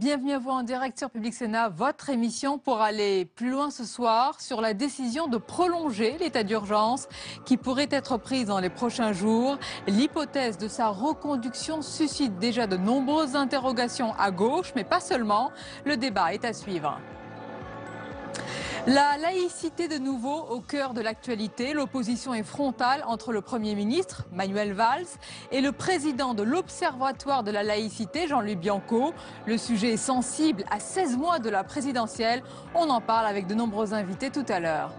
bienvenue à vous en direct sur Public Sénat, votre émission pour aller plus loin ce soir sur la décision de prolonger l'état d'urgence qui pourrait être prise dans les prochains jours. L'hypothèse de sa reconduction suscite déjà de nombreuses interrogations à gauche, mais pas seulement. Le débat est à suivre. La laïcité de nouveau au cœur de l'actualité. L'opposition est frontale entre le Premier ministre, Manuel Valls, et le président de l'Observatoire de la laïcité, Jean-Louis Bianco. Le sujet est sensible à 16 mois de la présidentielle. On en parle avec de nombreux invités tout à l'heure.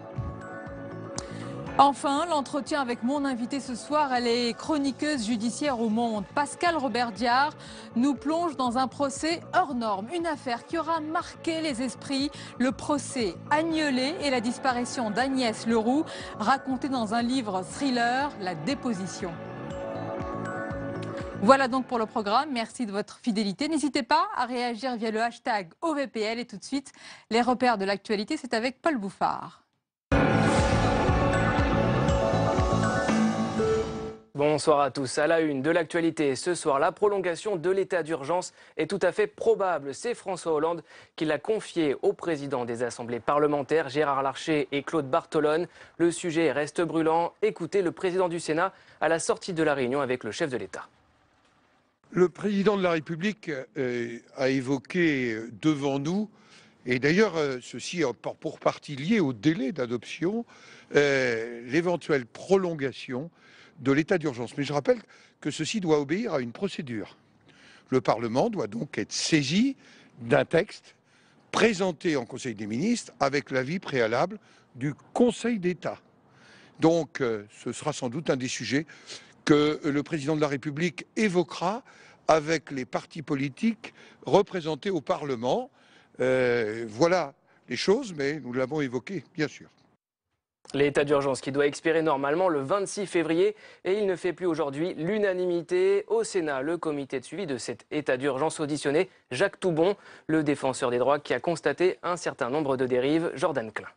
Enfin, l'entretien avec mon invité ce soir, elle est chroniqueuse judiciaire au Monde. Pascal Robert Diard nous plonge dans un procès hors norme, une affaire qui aura marqué les esprits, le procès Agnelé et la disparition d'Agnès Leroux, raconté dans un livre thriller, La déposition. Voilà donc pour le programme. Merci de votre fidélité. N'hésitez pas à réagir via le hashtag OVPL et tout de suite, les repères de l'actualité, c'est avec Paul Bouffard. Bonsoir à tous. À la une de l'actualité, ce soir, la prolongation de l'état d'urgence est tout à fait probable. C'est François Hollande qui l'a confié au président des assemblées parlementaires, Gérard Larcher et Claude Bartolone. Le sujet reste brûlant. Écoutez le président du Sénat à la sortie de la réunion avec le chef de l'État. Le président de la République euh, a évoqué devant nous, et d'ailleurs euh, ceci pour partie lié au délai d'adoption, euh, l'éventuelle prolongation de l'état d'urgence. Mais je rappelle que ceci doit obéir à une procédure. Le Parlement doit donc être saisi d'un texte présenté en Conseil des ministres avec l'avis préalable du Conseil d'État. Donc euh, ce sera sans doute un des sujets que le président de la République évoquera avec les partis politiques représentés au Parlement. Euh, voilà les choses, mais nous l'avons évoqué, bien sûr. L'état d'urgence qui doit expirer normalement le 26 février et il ne fait plus aujourd'hui l'unanimité. Au Sénat, le comité de suivi de cet état d'urgence auditionné Jacques Toubon, le défenseur des droits qui a constaté un certain nombre de dérives. Jordan Klein.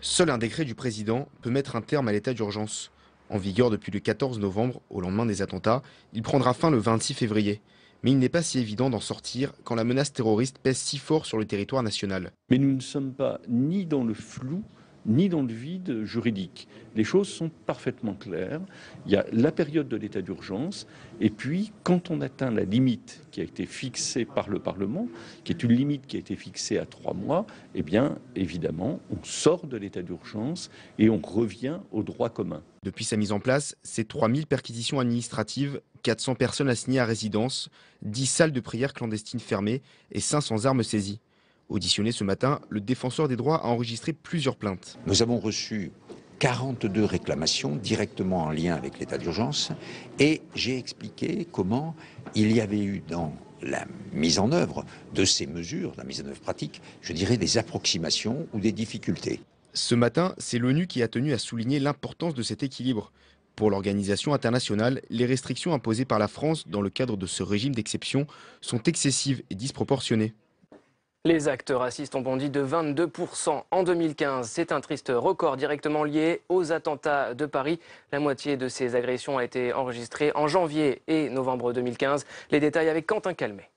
Seul un décret du président peut mettre un terme à l'état d'urgence. En vigueur depuis le 14 novembre, au lendemain des attentats, il prendra fin le 26 février. Mais il n'est pas si évident d'en sortir quand la menace terroriste pèse si fort sur le territoire national. Mais nous ne sommes pas ni dans le flou, ni dans le vide juridique. Les choses sont parfaitement claires. Il y a la période de l'état d'urgence, et puis quand on atteint la limite qui a été fixée par le Parlement, qui est une limite qui a été fixée à trois mois, eh bien, évidemment, on sort de l'état d'urgence et on revient au droit commun. Depuis sa mise en place, c'est 3000 perquisitions administratives, 400 personnes assignées à résidence, 10 salles de prière clandestines fermées et 500 armes saisies. Auditionné ce matin, le défenseur des droits a enregistré plusieurs plaintes. Nous avons reçu 42 réclamations directement en lien avec l'état d'urgence et j'ai expliqué comment il y avait eu dans la mise en œuvre de ces mesures, la mise en œuvre pratique, je dirais des approximations ou des difficultés. Ce matin, c'est l'ONU qui a tenu à souligner l'importance de cet équilibre. Pour l'organisation internationale, les restrictions imposées par la France dans le cadre de ce régime d'exception sont excessives et disproportionnées. Les actes racistes ont bondi de 22% en 2015. C'est un triste record directement lié aux attentats de Paris. La moitié de ces agressions a été enregistrée en janvier et novembre 2015. Les détails avec Quentin Calmet.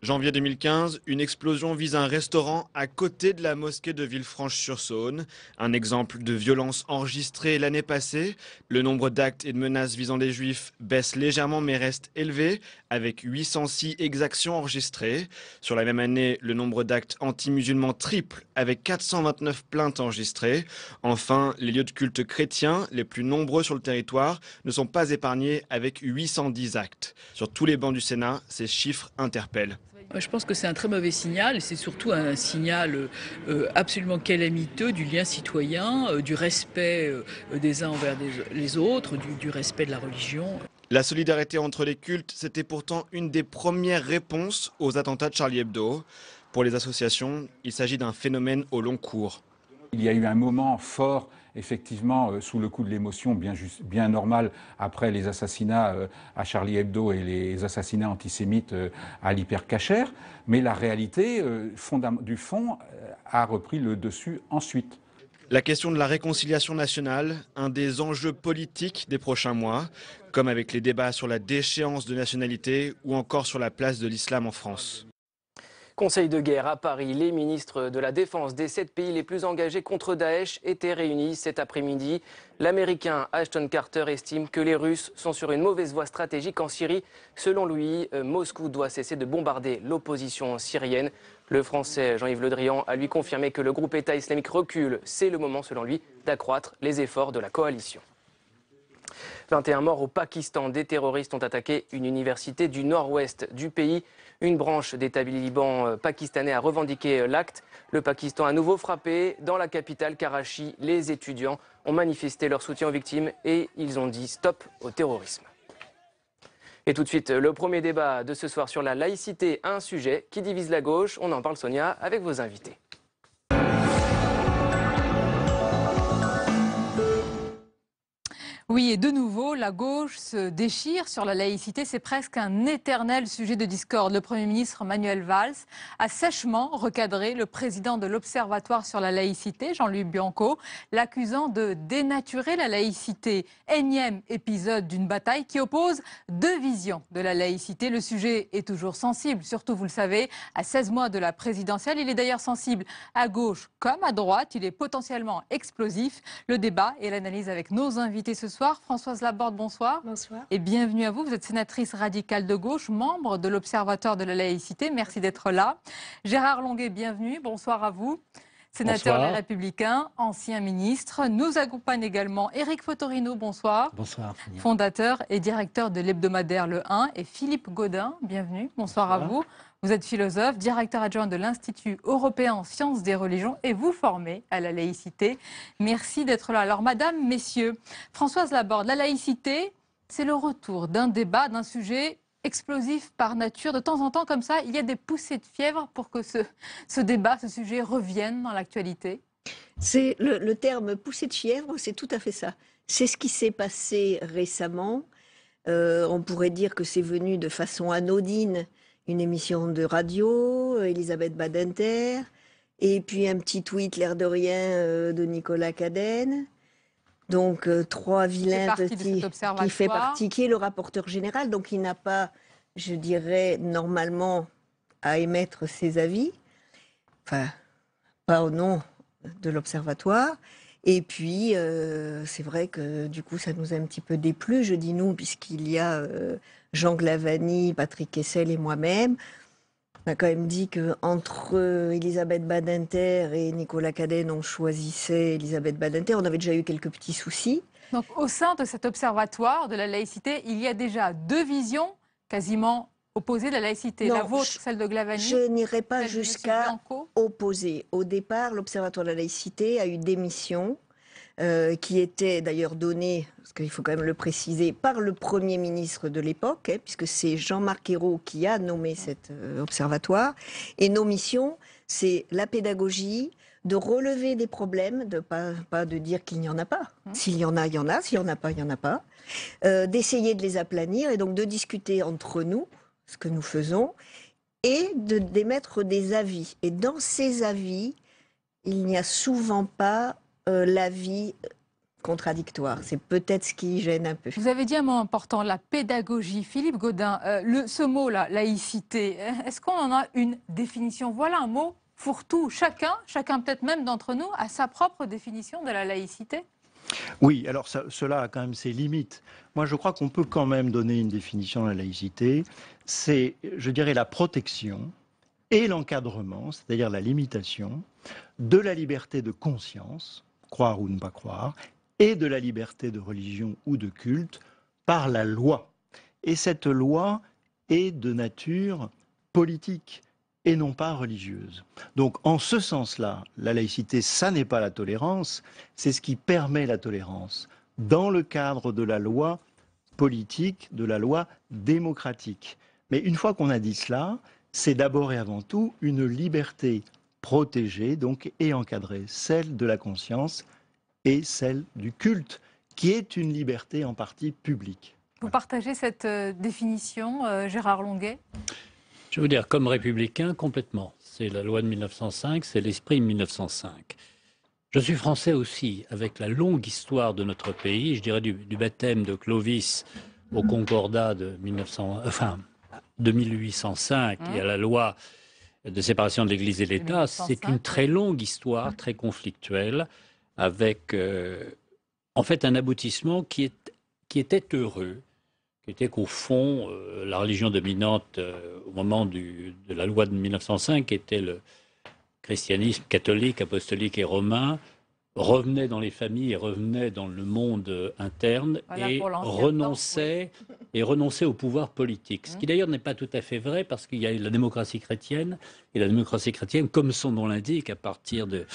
Janvier 2015, une explosion vise un restaurant à côté de la mosquée de Villefranche-sur-Saône. Un exemple de violence enregistrée l'année passée. Le nombre d'actes et de menaces visant les juifs baisse légèrement mais reste élevé, avec 806 exactions enregistrées. Sur la même année, le nombre d'actes anti-musulmans triple, avec 429 plaintes enregistrées. Enfin, les lieux de culte chrétiens, les plus nombreux sur le territoire, ne sont pas épargnés, avec 810 actes. Sur tous les bancs du Sénat, ces chiffres interpellent. Je pense que c'est un très mauvais signal et c'est surtout un signal euh, absolument calamiteux du lien citoyen, euh, du respect euh, des uns envers les autres, du, respect de la religion. La solidarité entre les cultes, c'était pourtant une des premières réponses aux attentats de Charlie Hebdo. Pour les associations, il s'agit d'un phénomène au long cours. Il y a eu un moment fort effectivement, euh, sous le coup de l'émotion bien, bien normale après les assassinats euh, à Charlie Hebdo et les assassinats antisémites euh, à l'hypercachère, mais la réalité du fond a repris le dessus ensuite. La question de la réconciliation nationale, un des enjeux politiques des prochains mois, comme avec les débats sur la déchéance de nationalité ou encore sur la place de l'islam en France. Conseil de guerre à Paris, les ministres de la Défense des sept pays les plus engagés contre Daesh étaient réunis cet après-midi. L'Américain Ashton Carter estime que les Russes sont sur une mauvaise voie stratégique en Syrie. Selon lui, euh, Moscou doit cesser de bombarder l'opposition syrienne. Le Français Jean-Yves Le Drian a lui confirmé que le groupe État islamique recule. C'est le moment, selon lui, d'accroître les efforts de la coalition. 21 morts au Pakistan. Des terroristes ont attaqué une université du nord-ouest du pays. Une branche des talibans euh, pakistanais a revendiqué euh, l'acte. Le Pakistan a nouveau frappé. Dans la capitale Karachi, les étudiants ont manifesté leur soutien aux victimes et ils ont dit stop au terrorisme. Et tout de suite, le premier débat de ce soir sur la laïcité, un sujet qui divise la gauche. On en parle, Sonia, avec vos invités. Oui, et de nouveau, la gauche se déchire sur la laïcité. C'est presque un éternel sujet de discorde. Le Premier ministre Manuel Valls a sèchement recadré le président de l'Observatoire sur la laïcité, Jean-Louis Bianco, l'accusant de dénaturer la laïcité. Énième épisode d'une bataille qui oppose deux visions de la laïcité. Le sujet est toujours sensible, surtout, vous le savez, à 16 mois de la présidentielle. Il est d'ailleurs sensible à gauche comme à droite. Il est potentiellement explosif. Le débat et l'analyse avec nos invités ce soir Bonsoir Françoise Laborde, bonsoir. Bonsoir. Et bienvenue à vous. Vous êtes sénatrice radicale de gauche, membre de l'Observatoire de la laïcité. Merci d'être là. Gérard Longuet, bienvenue. Bonsoir à vous. Sénateur des Républicains, ancien ministre. Nous accompagne également Éric Fotorino, bonsoir. Bonsoir. Fondateur et directeur de l'hebdomadaire Le 1. Et Philippe Godin, bienvenue. Bonsoir, à vous. Vous êtes philosophe, directeur adjoint de l'Institut européen en sciences des religions et vous formez à la laïcité. Merci d'être là. Alors, madame, messieurs, Françoise Laborde, la laïcité, c'est le retour d'un débat, d'un sujet explosif par nature. De temps en temps, comme ça, il y a des poussées de fièvre pour que ce, ce débat, ce sujet revienne dans l'actualité. C'est le, terme poussée de fièvre, c'est tout à fait ça. C'est ce qui s'est passé récemment. Euh, on pourrait dire que c'est venu de façon anodine une émission de radio, Elisabeth Badinter, et puis un petit tweet, l'air de rien, euh, de Nicolas Cadenne. Donc euh, trois vilains petits qui fait partie, qui est le rapporteur général, donc il n'a pas, je dirais, normalement à émettre ses avis, enfin, pas au nom de l'observatoire. Et puis, euh, c'est vrai que du coup, ça nous a un petit peu déplu, je dis nous, puisqu'il y a Jean Glavani, Patrick Kessel et moi-même. On a quand même dit qu'entre Elisabeth Badinter et Nicolas Cadenne, on choisissait Elisabeth Badinter. On avait déjà eu quelques petits soucis. Donc, au sein de cet observatoire de la laïcité, il y a déjà deux visions quasiment opposées de la laïcité. la vôtre, celle de Glavani. Je n'irai pas jusqu'à opposer. Au départ, l'observatoire de la laïcité a eu des missions euh, qui était d'ailleurs donné, parce qu'il faut quand même le préciser, par le Premier ministre de l'époque, hein, puisque c'est Jean-Marc Ayrault qui a nommé cet euh, observatoire. Et nos missions, c'est la pédagogie, de relever des problèmes, de pas, pas de dire qu'il n'y en a pas. Mmh. S'il y en a, il y en a. S'il n'y en a pas, il n'y en a pas. Euh, d'essayer de les aplanir et donc de discuter entre nous, ce que nous faisons, et de d'émettre des avis. Et dans ces avis, il n'y a souvent pas euh, l'avis contradictoire. C'est peut-être ce qui gêne un peu. Vous avez dit un mot important, la pédagogie. Philippe Godin, euh, le, ce mot-là, laïcité, est-ce qu'on en a une définition? Voilà un mot fourre-tout. Chacun, chacun peut-être même d'entre nous, a sa propre définition de la laïcité oui, alors cela a quand même ses limites. Moi, je crois qu'on peut quand même donner une définition de la laïcité. C'est, je dirais, la protection et l'encadrement, c'est-à-dire la limitation de la liberté de conscience, croire ou ne pas croire, et de la liberté de religion ou de culte par la loi. Et cette loi est de nature politique et non pas religieuse. Donc en ce sens-là, la laïcité, ça n'est pas la tolérance, c'est ce qui permet la tolérance dans le cadre de la loi politique, de la loi démocratique. Mais une fois qu'on a dit cela, c'est d'abord et avant tout une liberté protégée donc et encadrée, celle de la conscience et celle du culte, qui est une liberté en partie publique. Vous partagez cette euh, définition, euh, Gérard Longuet? Je veux dire, comme républicain, complètement. C'est la loi de 1905, c'est l'esprit de 1905. Je suis français aussi, avec la longue histoire de notre pays, je dirais du, baptême de Clovis au Concordat de, 1900, enfin, de 1805 et à la loi de séparation de l'Église et l'État. C'est une très longue histoire, très conflictuelle, avec euh, en fait un aboutissement qui, est, qui était heureux, qui était qu'au fond, euh, la religion dominante euh, au moment du, de la loi de 1905 était le christianisme catholique, apostolique et romain, revenait dans les familles et revenait dans le monde interne et renonçait et renonçait au pouvoir politique. Ce qui mmh. d'ailleurs n'est pas tout à fait vrai parce qu'il y a la démocratie chrétienne et la démocratie chrétienne, comme son nom l'indique, à partir de,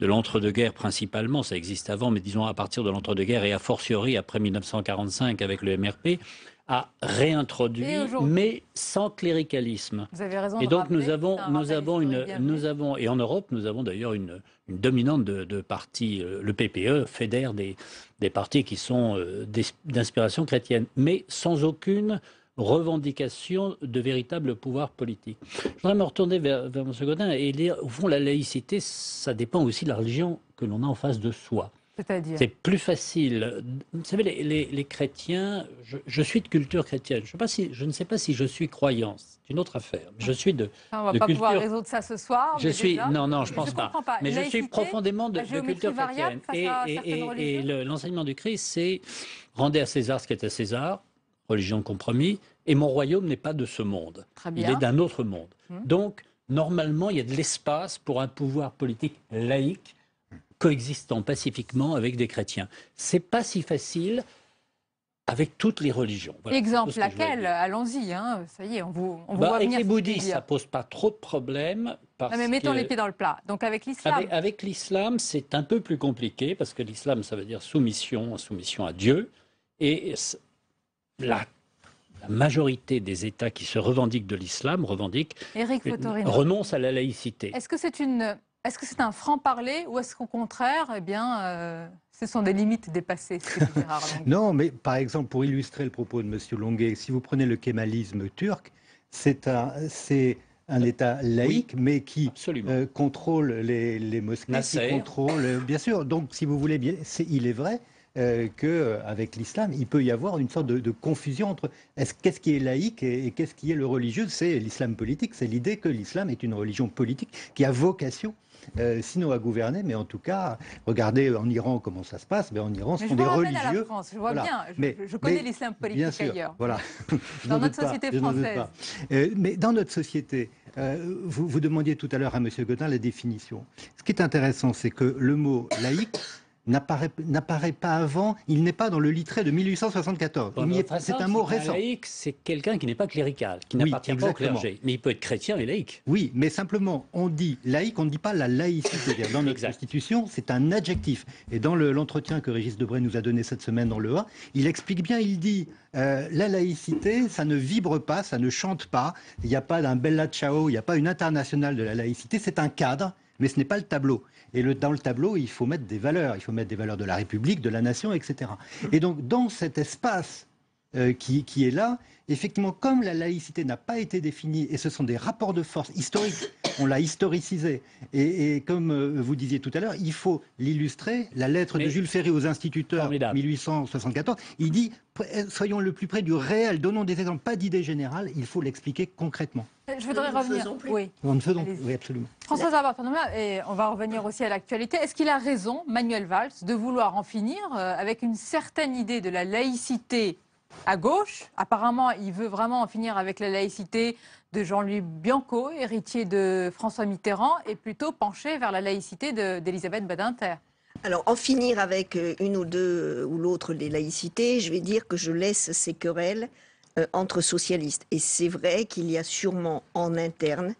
de l'entre-deux-guerres principalement, ça existe avant, mais disons à partir de l'entre-deux-guerres et a fortiori après 1945 avec le MRP, a réintroduit, mais sans cléricalisme. Vous avez raison. Et donc nous avons, nous avons une, nous avons, et en Europe, nous avons d'ailleurs une, une, dominante de, de, partis. Euh, le PPE fédère des, des partis qui sont euh, d'inspiration chrétienne, mais sans aucune revendication de véritable pouvoir politique. Je voudrais me retourner vers, vers M. Godin et dire, au fond, la laïcité, ça dépend aussi de la religion que l'on a en face de soi. C'est plus facile. Vous savez, les, chrétiens, je, suis de culture chrétienne. Je, sais pas si, je ne sais pas si je suis croyant. C'est une autre affaire. Je suis de. On ne va pas pouvoir résoudre ça ce soir. Je suis. Non, non, je ne pense pas. Mais je suis profondément de, culture chrétienne. Et, l'enseignement du Christ, c'est rendez à César ce qui est à César, religion compromis, et mon royaume n'est pas de ce monde. Il est d'un autre monde. Hum. Donc, normalement, il y a de l'espace pour un pouvoir politique laïque coexistant pacifiquement avec des chrétiens. C'est pas si facile avec toutes les religions. Exemple laquelle? Allons-y, hein. ça y est, on vous, on bah, Avec les bouddhistes, ça pose pas trop de problèmes. non, mais mettons les pieds dans le plat. Donc avec l'islam Avec, l'islam, c'est un peu plus compliqué, parce que l'islam, ça veut dire soumission, soumission à Dieu. Et la, la majorité des États qui se revendiquent de l'islam revendiquent, renoncent à la laïcité. Est-ce que c'est une est-ce que c'est un franc-parler ou est-ce qu'au contraire, eh bien, euh, ce sont des limites dépassées Non, mais par exemple, pour illustrer le propos de M. Longuet, si vous prenez le kémalisme turc, c'est un, un État laïque, mais qui euh, contrôle les, mosquées, qui contrôle, bien sûr. Donc, si vous voulez bien, il est vrai euh, qu'avec l'islam, il peut y avoir une sorte de, confusion entre qu'est-ce qui est laïque et, qu'est-ce qui est le religieux? C'est l'islam politique, c'est l'idée que l'islam est une religion politique qui a vocation euh, sinon à gouverner, mais en tout cas, regardez en Iran comment ça se passe. Mais en Iran, ce sont des religieux. À la France, je vois bien. Je, connais l'islam politique bien sûr, ailleurs. Voilà. dans notre société française. Euh, mais dans notre société, vous, vous demandiez tout à l'heure à M. Godin la définition. Ce qui est intéressant, c'est que le mot laïque n'apparaît pas avant, il n'est pas dans le littré de 1874. C'est un mot récent. Laïque, c'est quelqu'un qui n'est pas clérical, qui n'appartient pas au clergé. Mais il peut être chrétien et laïque. Oui, mais simplement, on dit laïque, on ne dit pas la laïcité. Dans notre Constitution, c'est un adjectif. Et dans l'entretien que Régis Debray nous a donné cette semaine dans le A, il explique bien, il dit euh, la laïcité, ça ne vibre pas, ça ne chante pas. Il n'y a pas d'un Bella Ciao, il n'y a pas une internationale de la laïcité. C'est un cadre, mais ce n'est pas le tableau. Et dans le tableau, il faut mettre des valeurs. Il faut mettre des valeurs de la République, de la nation, etc. Et donc, dans cet espace euh, qui, est là, effectivement, comme la laïcité n'a pas été définie, et ce sont des rapports de force historiques, on l'a historicisé, et, comme euh, vous disiez tout à l'heure, il faut l'illustrer. La lettre de Jules Ferry aux instituteurs, 1874, il dit euh, soyons le plus près du réel, donnons des exemples, pas d'idées générales, il faut l'expliquer concrètement. Je voudrais revenir. Oui. On ne faisons oui, absolument. François et on va revenir aussi à l'actualité. Est-ce qu'il a raison, Manuel Valls, de vouloir en finir avec une certaine idée de la laïcité à gauche. Apparemment, il veut vraiment en finir avec la laïcité de Jean-Louis Bianco, héritier de François Mitterrand, et plutôt pencher vers la laïcité d'Elisabeth Badinter. Alors, en finir avec euh, une ou deux ou l'autre des laïcités, je vais dire que je laisse ces querelles euh, entre socialistes. Et c'est vrai qu'il y a sûrement en interne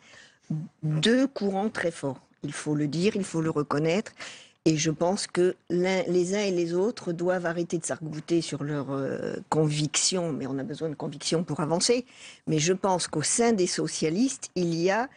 deux courants très forts. Il faut le dire, il faut le reconnaître. Et je pense que les uns et les autres doivent arrêter de s'argouter sur leurs euh, convictions, mais on a besoin de convictions pour avancer. Mais je pense qu'au sein des socialistes, il y a...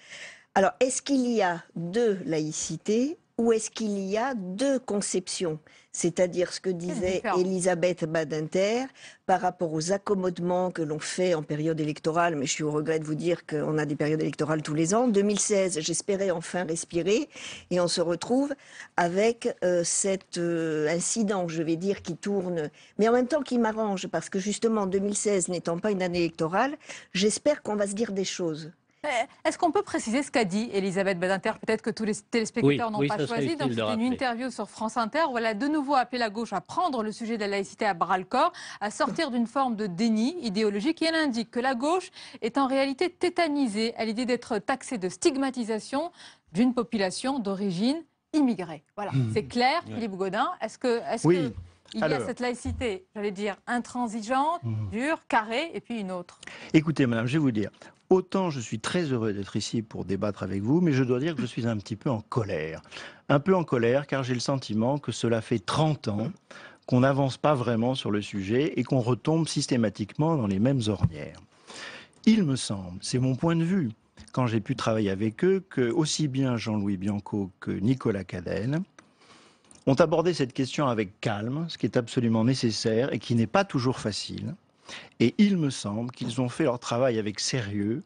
Alors, est-ce qu'il y a deux laïcités ou est-ce qu'il y a deux conceptions? C'est-à-dire ce que disait Elisabeth Badinter par rapport aux accommodements que l'on fait en période électorale, mais je suis au regret de vous dire qu'on a des périodes électorales tous les ans. 2016, j'espérais enfin respirer, et on se retrouve avec euh, cet euh, incident, je vais dire, qui tourne, mais en même temps qui m'arrange, parce que justement, 2016 n'étant pas une année électorale, j'espère qu'on va se dire des choses. Eh, Est-ce qu'on peut préciser ce qu'a dit Elisabeth Badinter? Peut-être que tous les téléspectateurs Oui, n'ont oui, pas choisi. Donc, c'était une interview sur France Inter où elle a de nouveau appelé la gauche à prendre le sujet de la laïcité à bras-le-corps, à sortir d'une forme de déni idéologique. Et elle indique que la gauche est en réalité tétanisée à l'idée d'être taxée de stigmatisation d'une population d'origine immigrée. Voilà, c'est clair, Philippe Godin. Est-ce que, est-ce Oui. que il y a cette laïcité, j'allais dire, intransigeante, dure, carrée, et puis une autre Écoutez, madame, je vais vous dire. Autant je suis très heureux d'être ici pour débattre avec vous, mais je dois dire que je suis un petit peu en colère. Un peu en colère car j'ai le sentiment que cela fait 30 ans qu'on n'avance pas vraiment sur le sujet et qu'on retombe systématiquement dans les mêmes ornières. Il me semble, c'est mon point de vue, quand j'ai pu travailler avec eux, que aussi bien Jean-Louis Bianco que Nicolas Cadenne ont abordé cette question avec calme, ce qui est absolument nécessaire et qui n'est pas toujours facile. Et il me semble qu'ils ont fait leur travail avec sérieux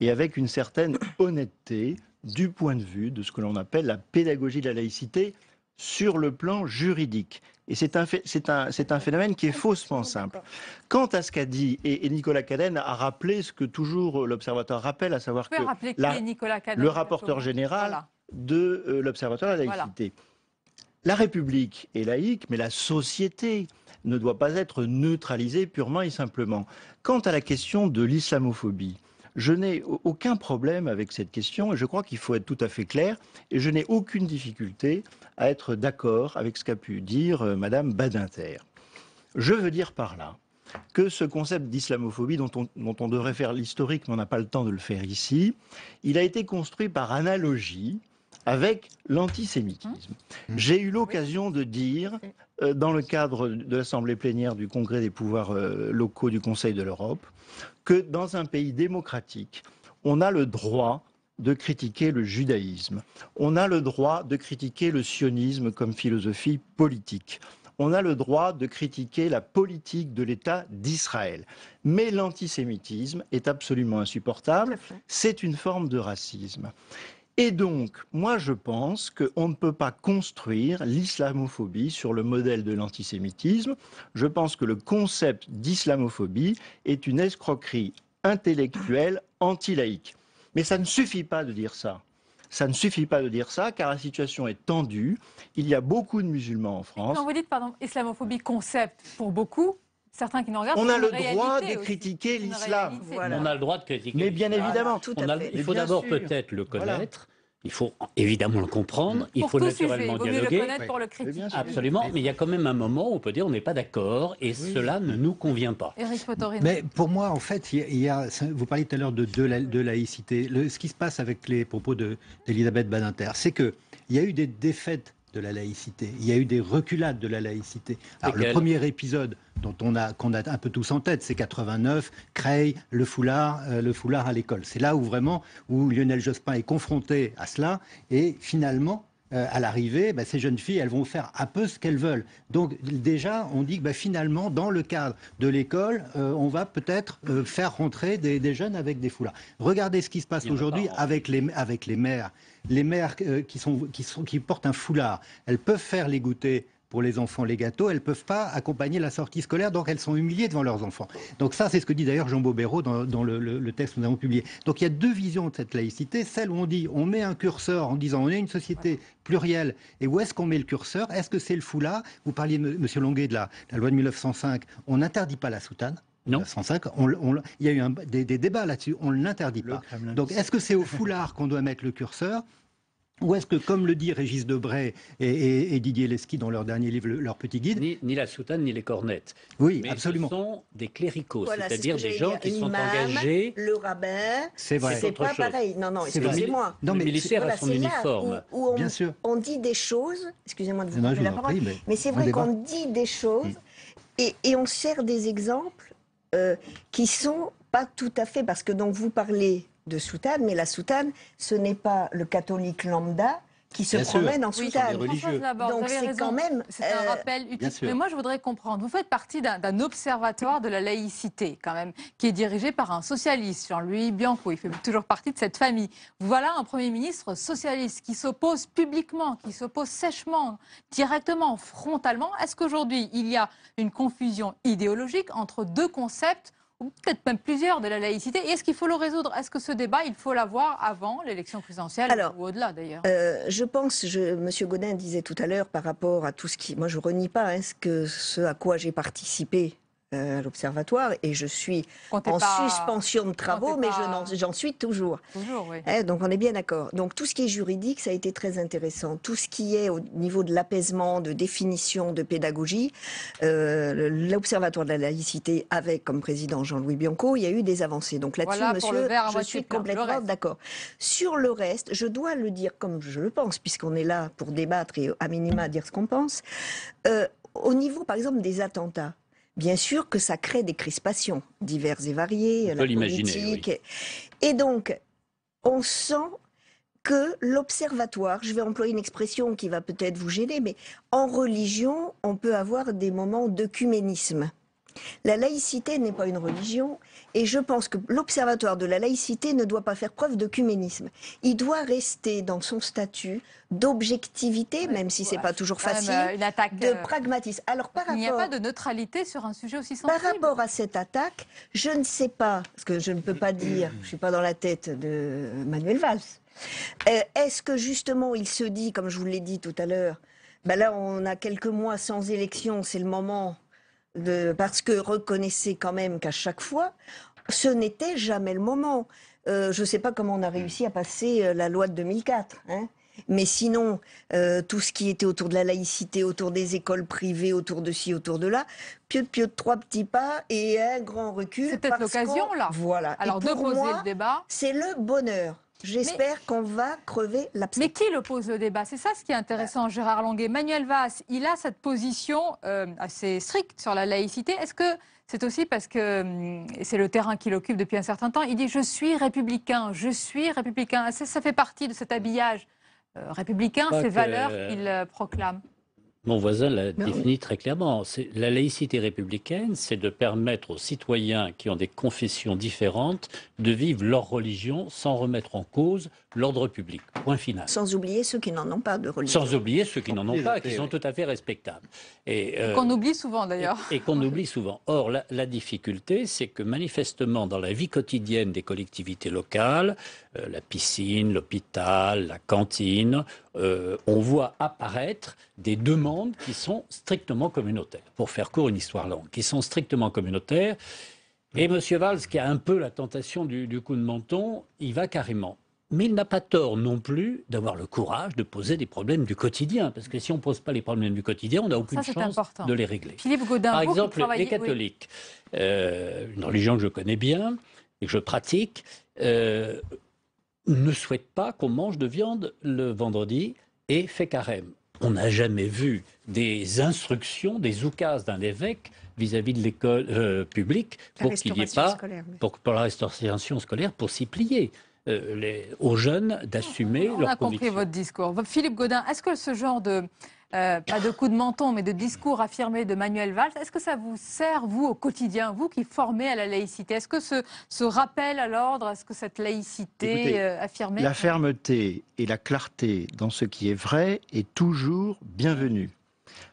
et avec une certaine honnêteté du point de vue de ce que l'on appelle la pédagogie de la laïcité sur le plan juridique. Et c'est un, phénomène qui est faussement simple. Quant à ce qu'a dit, et, et Nicolas Cadenne a rappelé ce que toujours l'Observateur rappelle, à savoir que la- Nicolas Cadenne le rapporteur général Voilà. de euh, l'Observatoire de la Voilà. La République est laïque, mais la société ne doit pas être neutralisée purement et simplement. Quant à la question de l'islamophobie, je n'ai au- aucun problème avec cette question et je crois qu'il faut être tout à fait clair et je n'ai aucune difficulté à être d'accord avec ce qu'a pu dire euh, Madame Badinter. Je veux dire par là que ce concept d'islamophobie dont on, dont on devrait faire l'historique, mais on n'a pas le temps de le faire ici, il a été construit par analogie avec l'antisémitisme. J'ai eu l'occasion de dire, euh, dans le cadre de l'Assemblée plénière du Congrès des pouvoirs euh, locaux du Conseil de l'Europe, que dans un pays démocratique, on a le droit de critiquer le judaïsme. On a le droit de critiquer le sionisme comme philosophie politique. On a le droit de critiquer la politique de l'État d'Israël. Mais l'antisémitisme est absolument insupportable. C'est une forme de racisme. Et donc, moi, je pense qu'on ne peut pas construire l'islamophobie sur le modèle de l'antisémitisme. Je pense que le concept d'islamophobie est une escroquerie intellectuelle anti-laïque. Mais ça ne suffit pas de dire ça. Ça ne suffit pas de dire ça, car la situation est tendue. Il y a beaucoup de musulmans en France. Quand vous dites, pardon, islamophobie concept pour beaucoup, certains qui nous regardent, On a le droit de critiquer l'islam. Voilà. On a le droit de critiquer. Mais bien évidemment. Tout à fait. il faut d'abord peut-être le Voilà. connaître. Il faut évidemment le comprendre. Il Pour faut naturellement le dialoguer. connaître pour le critiquer. Absolument, mais il y a quand même un moment où on peut dire on n'est pas d'accord et cela ne nous convient pas. Mais pour moi, en fait, il y a, il y a- vous parliez tout à l'heure de, de, la- de laïcité. Le- ce qui se passe avec les propos de- d'Elisabeth Badinter, c'est qu'il y a eu des défaites de la laïcité. Il y a eu des reculades de la laïcité. Alors, le premier épisode dont on a qu'on a un peu tous en tête, c'est 89, Creil, le foulard, euh, le foulard à l'école. C'est là où vraiment où Lionel Jospin est confronté à cela et finalement. euh, à l'arrivée, bah, ces jeunes filles, elles vont faire un peu ce qu'elles veulent. Donc déjà, on dit que bah, finalement, dans le cadre de l'école, euh, on va peut-être faire rentrer des, des jeunes avec des foulards. Regardez ce qui se passe aujourd'hui avec les, avec les mères. Les mères euh, qui, portent un foulard, elles peuvent faire les goûters pour les enfants les gâteaux, elles ne peuvent pas accompagner la sortie scolaire, donc elles sont humiliées devant leurs enfants. Donc ça, c'est ce que dit d'ailleurs Jean Bobéro dans, le, texte que nous avons publié. Donc il y a deux visions de cette laïcité, celle où on dit on met un curseur en disant on est une société plurielle, et où est-ce qu'on met le curseur? Est-ce que c'est le foulard? Vous parliez. Monsieur Longuet, de la, la loi de 1905, on n'interdit pas la soutane. Non. 1905, on- on- il y a eu un- des, des débats là-dessus, on ne l'interdit Le pas. Kremlin. Donc est-ce que c'est au foulard qu'on doit mettre le curseur ou est-ce que, comme le dit Régis Debray et, et- et Didier Lesky dans leur dernier livre, le- leur petit guide, Ni, ni la soutane ni les cornettes. oui, Mais absolument. ce sont des cléricaux, Voilà, c'est ce c'est-à-dire des gens qui sont engagés. Le rabbin, C'est vrai. c'est pas chose. pareil. Non, non, excusez-moi. Non, le mais militaire Voilà, a son uniforme. Où, où on, Bien sûr. on dit des choses, excusez-moi de vous Non, couper la parole, prie, mais mais c'est vrai qu'on dit des choses et, et on sert des exemples euh, qui sont pas tout à fait, parce que donc vous parlez de soutane, mais la soutane, ce n'est pas le catholique lambda qui se Bien sûr. promènent en Oui, des religieux. Françoise Laborde, Donc c'est quand même. C'est un euh, rappel utile. sûr. Mais moi, je voudrais comprendre. Vous faites partie d'un d'un observatoire de la laïcité, quand même, qui est dirigé par un socialiste, Jean-Louis Bianco. Il fait toujours partie de cette famille. Voilà un Premier ministre socialiste qui s'oppose publiquement, qui s'oppose sèchement, directement, frontalement. Est-ce qu'aujourd'hui, il y a une confusion idéologique entre deux concepts ou peut-être même plusieurs de la laïcité. Et est-ce qu'il faut le résoudre? Est-ce que ce débat, il faut l'avoir avant l'élection présidentielle Alors, ou au-delà d'ailleurs? Euh, je pense, je, Monsieur Godin disait tout à l'heure par rapport à tout ce qui, moi je renie pas hein, ce que ce à quoi j'ai participé euh, à l'observatoire et je suis en pas- suspension de travaux, mais pas- j'en suis toujours. Toujours, oui. Hein, donc on est bien d'accord. Donc tout ce qui est juridique, ça a été très intéressant. Tout ce qui est au niveau de l'apaisement, de définition, de pédagogie, euh, l'Observatoire de la laïcité avec comme président Jean-Louis Bianco, il y a eu des avancées. Donc là-dessus, Voilà monsieur, je suis complètement d'accord. Sur le reste, je dois le dire comme je le pense, puisqu'on est là pour débattre et à minima dire ce qu'on pense. Euh, au niveau, par exemple, des attentats. Bien sûr que ça crée des crispations diverses et variées, On la peut l'imaginer, politique. Et donc, on sent que l'observatoire, je vais employer une expression qui va peut-être vous gêner, mais en religion, on peut avoir des moments d'œcuménisme. La laïcité n'est pas une religion et je pense que l'observatoire de la laïcité ne doit pas faire preuve d'œcuménisme. Il doit rester dans son statut d'objectivité, même si c'est pas toujours même, facile, euh, attaque, de euh, pragmatisme. Alors par Il n'y a pas de neutralité sur un sujet aussi par sensible. rapport à cette attaque, je ne sais pas, parce que je ne peux pas dire, je ne suis pas dans la tête de Manuel Valls. Euh, Est-ce que justement il se dit, comme je vous l'ai dit tout à l'heure, ben là on a quelques mois sans élection, c'est le moment de, parce que reconnaissez quand même qu'à chaque fois, ce n'était jamais le moment. Euh, je ne sais pas comment on a réussi à passer euh, la loi de 2004. hein. Mais sinon, euh, tout ce qui était autour de la laïcité, autour des écoles privées, autour de ci, autour de là, pieu de pieu de trois petits pas et un grand recul. C'est peut-être l'occasion, là. Voilà. Alors, de poser moi, le débat. C'est le bonheur. J'espère qu'on va crever l'absence. Mais qui le pose le débat? C'est ça ce qui est intéressant, Gérard Longuet. Manuel Valls, il a cette position euh, assez stricte sur la laïcité. Est-ce que c'est aussi parce que hum, c'est le terrain qu'il occupe depuis un certain temps? Il dit Je suis républicain, je suis républicain. Ça, ça fait partie de cet habillage euh, républicain, Pas ces que- valeurs qu'il euh, proclame. Mon voisin l'a défini très clairement. La laïcité républicaine, c'est de permettre aux citoyens qui ont des confessions différentes de vivre leur religion sans remettre en cause l'ordre public. Point final. Sans oublier ceux qui n'en ont pas de religion. Sans oublier ceux qui n'en ont pas, qui sont tout à fait respectables. Et, euh, Qu'on oublie souvent d'ailleurs. et, et qu'on oublie souvent. Or, la, la difficulté, c'est que manifestement, dans la vie quotidienne des collectivités locales, euh, la piscine, l'hôpital, la cantine, euh, on voit apparaître des demandes qui sont strictement communautaires. Pour faire court, une histoire longue, qui sont strictement communautaires. Et M. Valls, qui a un peu la tentation du, du coup de menton, il va carrément. Mais il n'a pas tort non plus d'avoir le courage de poser des problèmes du quotidien. Parce que si on ne pose pas les problèmes du quotidien, on n'a aucune chance important. de les régler. Philippe Gaudin, Par exemple, les oui. catholiques, euh, une religion que je connais bien et que je pratique, euh, ne souhaitent pas qu'on mange de viande le vendredi et fait carême. On n'a jamais vu des instructions, des oukases d'un évêque vis-à-vis de l'école euh, publique pour qu'il n'y ait pas, scolaire, oui. pour, pour la restauration scolaire, pour s'y plier. Euh, les- aux jeunes d'assumer On leurs a compris convictions. votre discours. Philippe Gaudin, est-ce que ce genre de, euh, pas de coup de menton, mais de discours affirmé de Manuel Valls, est-ce que ça vous sert, vous, au quotidien, vous qui formez à la laïcité? Est-ce que ce, ce rappel à l'ordre, est-ce que cette laïcité Écoutez, euh, affirmée La fermeté et la clarté dans ce qui est vrai est toujours bienvenue.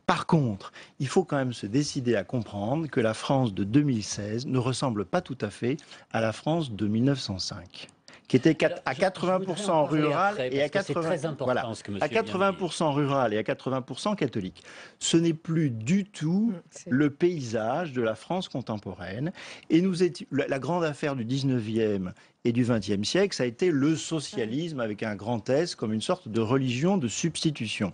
Par contre, il faut quand même se décider à comprendre que la France de 2016 ne ressemble pas tout à fait à la France de 1905 qui était à 80% rural et à 80 très important voilà, ce que à monsieur vient de dire. 80% rural et à 80% catholique. Ce n'est plus du tout le paysage de la France contemporaine. Et nous étions, la, la grande affaire du 19e et du 20e siècle, ça a été le socialisme avec un grand S comme une sorte de religion de substitution.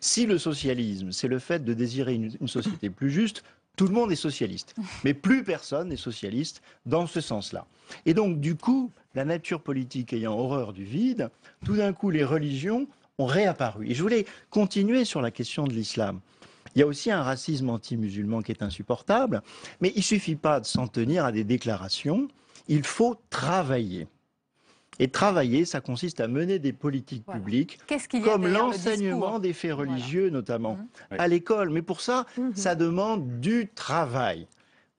Si le socialisme, c'est le fait de désirer une, une société plus juste, tout le monde est socialiste. Mais plus personne n'est socialiste dans ce sens-là. Et donc, du coup, la nature politique ayant horreur du vide, tout d'un coup, les religions ont réapparu. Et je voulais continuer sur la question de l'islam. Il y a aussi un racisme anti-musulman qui est insupportable, mais il suffit pas de s'en tenir à des déclarations, il faut travailler. Et travailler, ça consiste à mener des politiques publiques, y comme le l'enseignement des faits religieux notamment, Mhm. à l'école. Mais pour ça, ça demande du travail.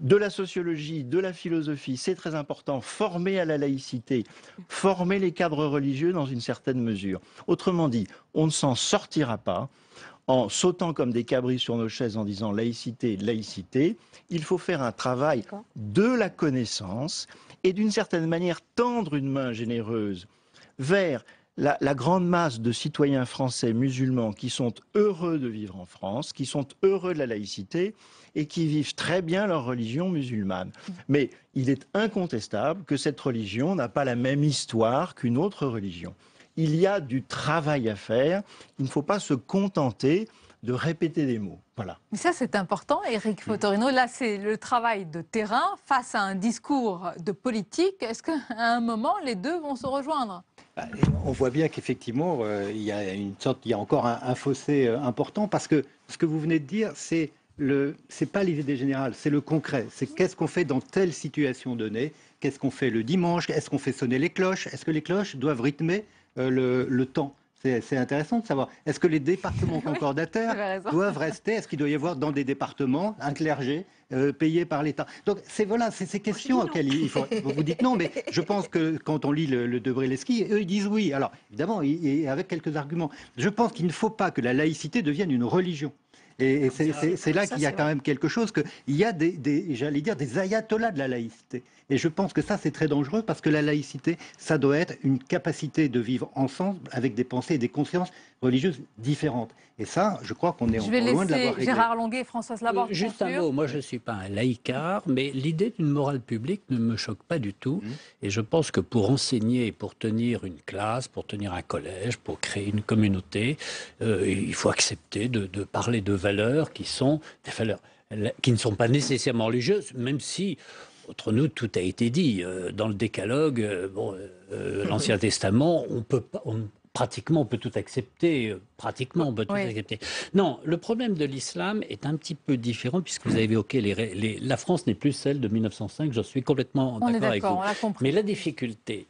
De la sociologie, de la philosophie, c'est très important. Former à la laïcité, former les cadres religieux dans une certaine mesure. Autrement dit, on ne s'en sortira pas en sautant comme des cabris sur nos chaises en disant laïcité, laïcité. Il faut faire un travail de la connaissance et d'une certaine manière tendre une main généreuse vers la, la grande masse de citoyens français musulmans qui sont heureux de vivre en France, qui sont heureux de la laïcité et qui vivent très bien leur religion musulmane. Mais il est incontestable que cette religion n'a pas la même histoire qu'une autre religion. Il y a du travail à faire. Il ne faut pas se contenter de répéter des mots. Voilà. Mais ça, c'est important, Eric Fotorino. Là, c'est le travail de terrain face à un discours de politique. Est-ce qu'à un moment, les deux vont se rejoindre? Bah, On voit bien qu'effectivement, euh, il y a une sorte, il y a encore un, un fossé euh, important parce que ce que vous venez de dire, c'est le, c'est pas l'idée générale, c'est le concret. C'est qu'est-ce qu'on fait dans telle situation donnée? Qu'est-ce qu'on fait le dimanche? Est-ce qu'on fait sonner les cloches? Est-ce que les cloches doivent rythmer le, le temps c'est, intéressant de savoir. Est-ce que les départements concordataires doivent rester? Est-ce qu'il doit y avoir dans des départements un clergé euh, payé par l'État? Donc c'est voilà, c'est ces questions auxquelles il faut. Vous vous dites non, mais je pense que quand on lit le, le de Breleski, eux ils disent oui. Alors évidemment, il- et avec quelques arguments. Je pense qu'il ne faut pas que la laïcité devienne une religion. Et, et c'est- là qu'il y a quand vrai. même quelque chose que il y a des, des j'allais dire des ayatollahs de la laïcité. Et je pense que ça c'est très dangereux parce que la laïcité, ça doit être une capacité de vivre ensemble avec des pensées et des consciences religieuses différentes. Et ça, je crois qu'on est Je vais loin de laisser l'avoir réglé. Gérard Longuet et Françoise Laborde Euh, Juste un mot, moi je ne suis pas un laïcard, mais l'idée d'une morale publique ne me choque pas du tout. Mmh. Et je pense que pour enseigner, pour tenir une classe, pour tenir un collège, pour créer une communauté, euh, il faut accepter de, de parler de valeurs qui sont des valeurs qui ne sont pas nécessairement religieuses, même si entre nous tout a été dit. Euh, Dans le décalogue, euh, bon, euh, l'Ancien Testament, on peut pas. on- Pratiquement, on peut tout accepter. Pratiquement, on peut tout Oui. accepter. Non, le problème de l'islam est un petit peu différent puisque vous avez évoqué les, ré- les- la France n'est plus celle de 1905. Je suis complètement d'accord avec vous. on l'a compris. Mais la difficulté,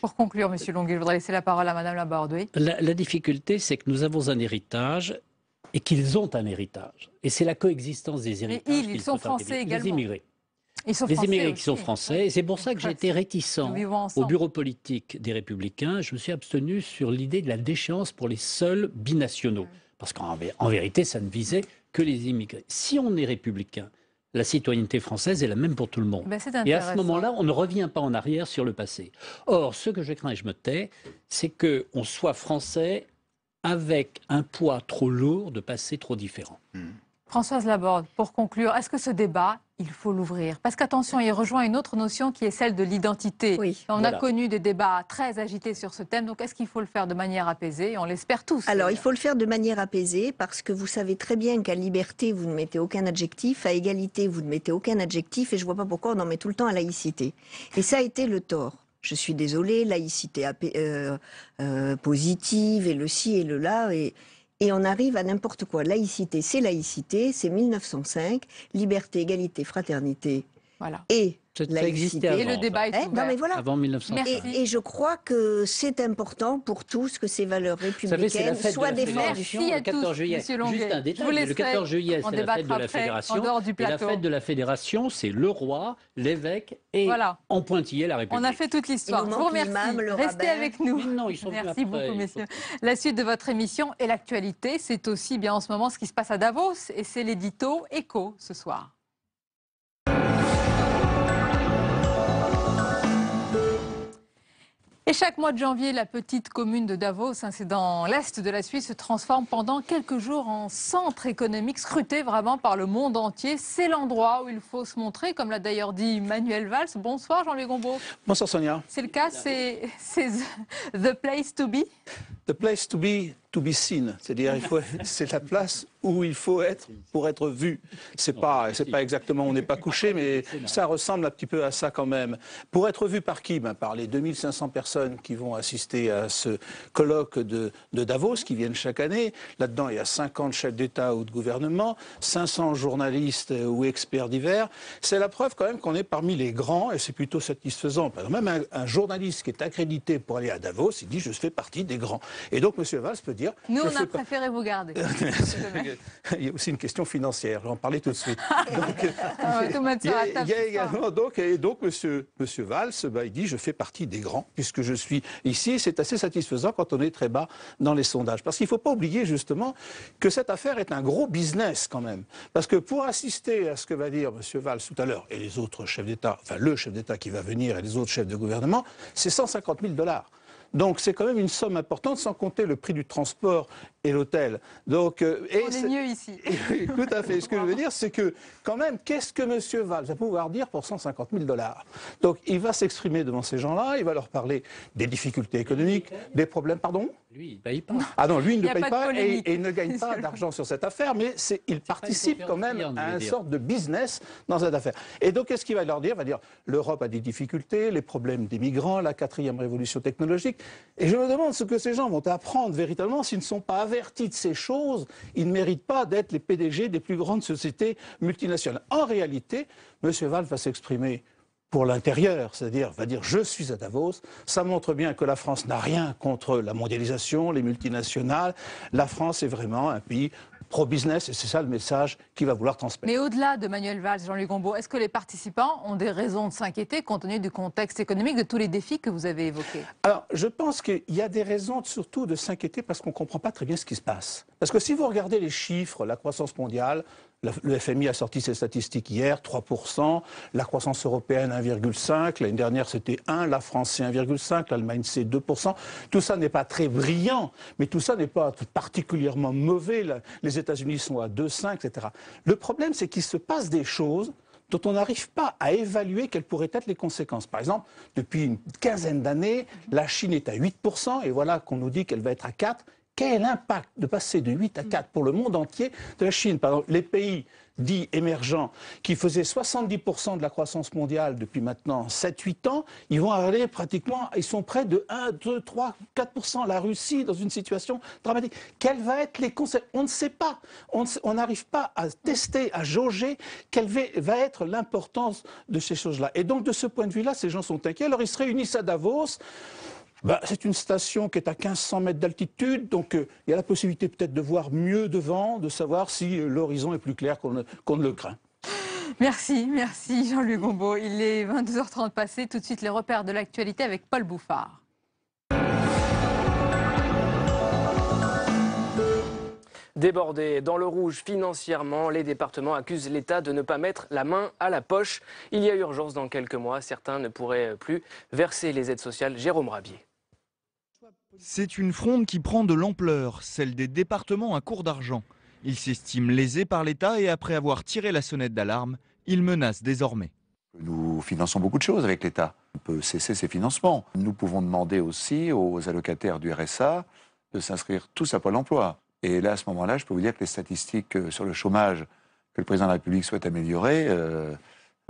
Pour conclure, Monsieur Longuet, je voudrais laisser la parole à Madame Laborde. La, la difficulté, c'est que nous avons un héritage et qu'ils ont un héritage. Et c'est la coexistence des héritages. ils, ils sont français également. Les immigrés. Ils sont les immigrés qui sont français. Et c'est pour ça que j'ai été réticent au bureau politique des Républicains. Je me suis abstenu sur l'idée de la déchéance pour les seuls binationaux. Parce qu'en vé- en vérité, ça ne visait que les immigrés. Si on est républicain, la citoyenneté française est la même pour tout le monde. Ben, et à ce moment-là, on ne revient pas en arrière sur le passé. Or, ce que je crains, et je me tais, c'est qu'on soit français avec un poids trop lourd de passé trop différent. Françoise Laborde, pour conclure, est-ce que ce débat, il faut l'ouvrir? Parce qu'attention, il rejoint une autre notion qui est celle de l'identité. On Voilà. a connu des débats très agités sur ce thème, donc est-ce qu'il faut le faire de manière apaisée? On l'espère tous. Alors, il faut le faire de manière apaisée parce que vous savez très bien qu'à liberté, vous ne mettez aucun adjectif, à égalité, vous ne mettez aucun adjectif, et je vois pas pourquoi on en met tout le temps à laïcité. Et ça a été le tort. Je suis désolée, laïcité euh, euh, positive, et le ci et le là, et, et on arrive à n'importe quoi. Laïcité, c'est laïcité, c'est 1905, liberté, égalité, fraternité. Voilà. Et Ça- existait avant, Et le débat ça. est Eh, ouvert. non, mais voilà. Avant 1905. Et, et je crois que c'est important pour tous que ces valeurs savez, républicaines fête de soient la défendues. Fédération le 14 juillet. Monsieur Longuet. Juste un détail, le laisserai 14 juillet, c'est la fête de la après, Fédération. en dehors du Et la fête de la Fédération, c'est le roi, l'évêque et Voilà. en pointillé la République. On a fait toute l'histoire. Je vous remercie. Restez avec nous. non, ils sont venus Merci après, beaucoup, messieurs. La suite de votre émission et l'actualité, c'est aussi bien en ce moment ce qui se passe à Davos et c'est l'édito Echo ce soir. Et chaque mois de janvier, la petite commune de Davos, hein, c'est dans l'est de la Suisse, se transforme pendant quelques jours en centre économique scruté vraiment par le monde entier. C'est l'endroit où il faut se montrer, comme l'a d'ailleurs dit Manuel Valls. Bonsoir Jean-Louis Gombeau. Bonsoir Sonia. C'est le cas, c'est c'est the place to be? The place to be c'est-à-dire c'est la place où il faut être pour être vu. C'est pas, c'est pas exactement, on n'est pas couché, mais ça ressemble un petit peu à ça quand même. Pour être vu par qui? Ben, Par les 2500 personnes qui vont assister à ce colloque de, de Davos, qui viennent chaque année. Là-dedans, il y a 50 chefs d'État ou de gouvernement, 500 journalistes ou experts divers. C'est la preuve quand même qu'on est parmi les grands, et c'est plutôt satisfaisant. Même un, un, journaliste qui est accrédité pour aller à Davos, il dit je fais partie des grands. Et donc, M. Valls peut dire. Nous, on a préféré vous garder. il y a aussi une question financière, j'en parlais tout de suite. Donc, ah il, y a, il y a également donc, et donc Monsieur, Monsieur Valls, bah, il dit je fais partie des grands puisque je suis ici. C'est assez satisfaisant quand on est très bas dans les sondages, parce qu'il ne faut pas oublier justement que cette affaire est un gros business quand même, parce que pour assister à ce que va dire Monsieur Valls tout à l'heure et les autres chefs d'État, enfin le chef d'État qui va venir et les autres chefs de gouvernement, c'est 150 000 dollars. Donc c'est quand même une somme importante, sans compter le prix du transport et l'hôtel. Donc, euh, et On est, mieux ici. tout à fait. Ce que je veux dire, c'est que quand même, qu'est-ce que M. Valls va pouvoir dire pour 150 000 dollars? Donc il va s'exprimer devant ces gens-là, il va leur parler des difficultés économiques, des problèmes, pardon? Lui, il ne paye pas. Ah non, lui, il ne paye pas, et, il ne gagne pas d'argent sur cette affaire, mais il participe quand même à une sorte de business dans cette affaire. Et donc, qu'est-ce qu'il va leur dire? Il va dire l'Europe a des difficultés, les problèmes des migrants, la quatrième révolution technologique. Et je me demande ce que ces gens vont apprendre véritablement s'ils ne sont pas avertis de ces choses. Ils ne méritent pas d'être les PDG des plus grandes sociétés multinationales. En réalité, M. Valls va s'exprimer pour l'intérieur, c'est-à-dire va dire je suis à Davos. Ça montre bien que la France n'a rien contre la mondialisation, les multinationales. La France est vraiment un pays pro-business et c'est ça le message qu'il va vouloir transmettre. Mais au-delà de Manuel Valls, Jean-Luc Gombeau, est-ce que les participants ont des raisons de s'inquiéter compte tenu du contexte économique, de tous les défis que vous avez évoqués? Alors, je pense qu'il y a des raisons surtout de s'inquiéter parce qu'on ne comprend pas très bien ce qui se passe. Parce que si vous regardez les chiffres, la croissance mondiale, le FMI a sorti ses statistiques hier, 3%, la croissance européenne 1,5%, l'année dernière c'était 1%, la France c'est 1,5%, l'Allemagne c'est 2%. Tout ça n'est pas très brillant, mais tout ça n'est pas particulièrement mauvais. Les États-Unis sont à 2,5%, etc. Le problème c'est qu'il se passe des choses dont on n'arrive pas à évaluer quelles pourraient être les conséquences. Par exemple, depuis une quinzaine d'années, la Chine est à 8%, et voilà qu'on nous dit qu'elle va être à 4%, quel impact de passer de 8 à 4 pour le monde entier de la Chine? Par exemple, les pays dits émergents, qui faisaient 70% de la croissance mondiale depuis maintenant 7-8 ans, ils vont aller pratiquement, ils sont près de 1, 2, 3, 4%. La Russie, dans une situation dramatique. Quelles vont être les conséquences On ne sait pas. On n'arrive pas à tester, à jauger quelle va être l'importance de ces choses-là. Et donc, de ce point de vue-là, ces gens sont inquiets. Alors, ils se réunissent à Davos. Bah, c'est une station qui est à 1500 mètres d'altitude, donc euh, il y a la possibilité peut-être de voir mieux devant, de savoir si euh, l'horizon est plus clair qu'on ne, le craint. Merci, merci Jean-Luc Gombeau. Il est 22h30 passé. Tout de suite, les repères de l'actualité avec Paul Bouffard. Débordés dans le rouge financièrement, les départements accusent l'État de ne pas mettre la main à la poche. Il y a urgence dans quelques mois. Certains ne pourraient plus verser les aides sociales. Jérôme Rabier. C'est une fronde qui prend de l'ampleur, celle des départements à court d'argent. Ils s'estiment lésés par l'État et après avoir tiré la sonnette d'alarme, ils menacent désormais. Nous finançons beaucoup de choses avec l'État. On peut cesser ces financements. Nous pouvons demander aussi aux allocataires du RSA de s'inscrire tous à Pôle emploi. Et là, à ce moment-là, je peux vous dire que les statistiques euh, sur le chômage que le président de la République souhaite améliorer, euh,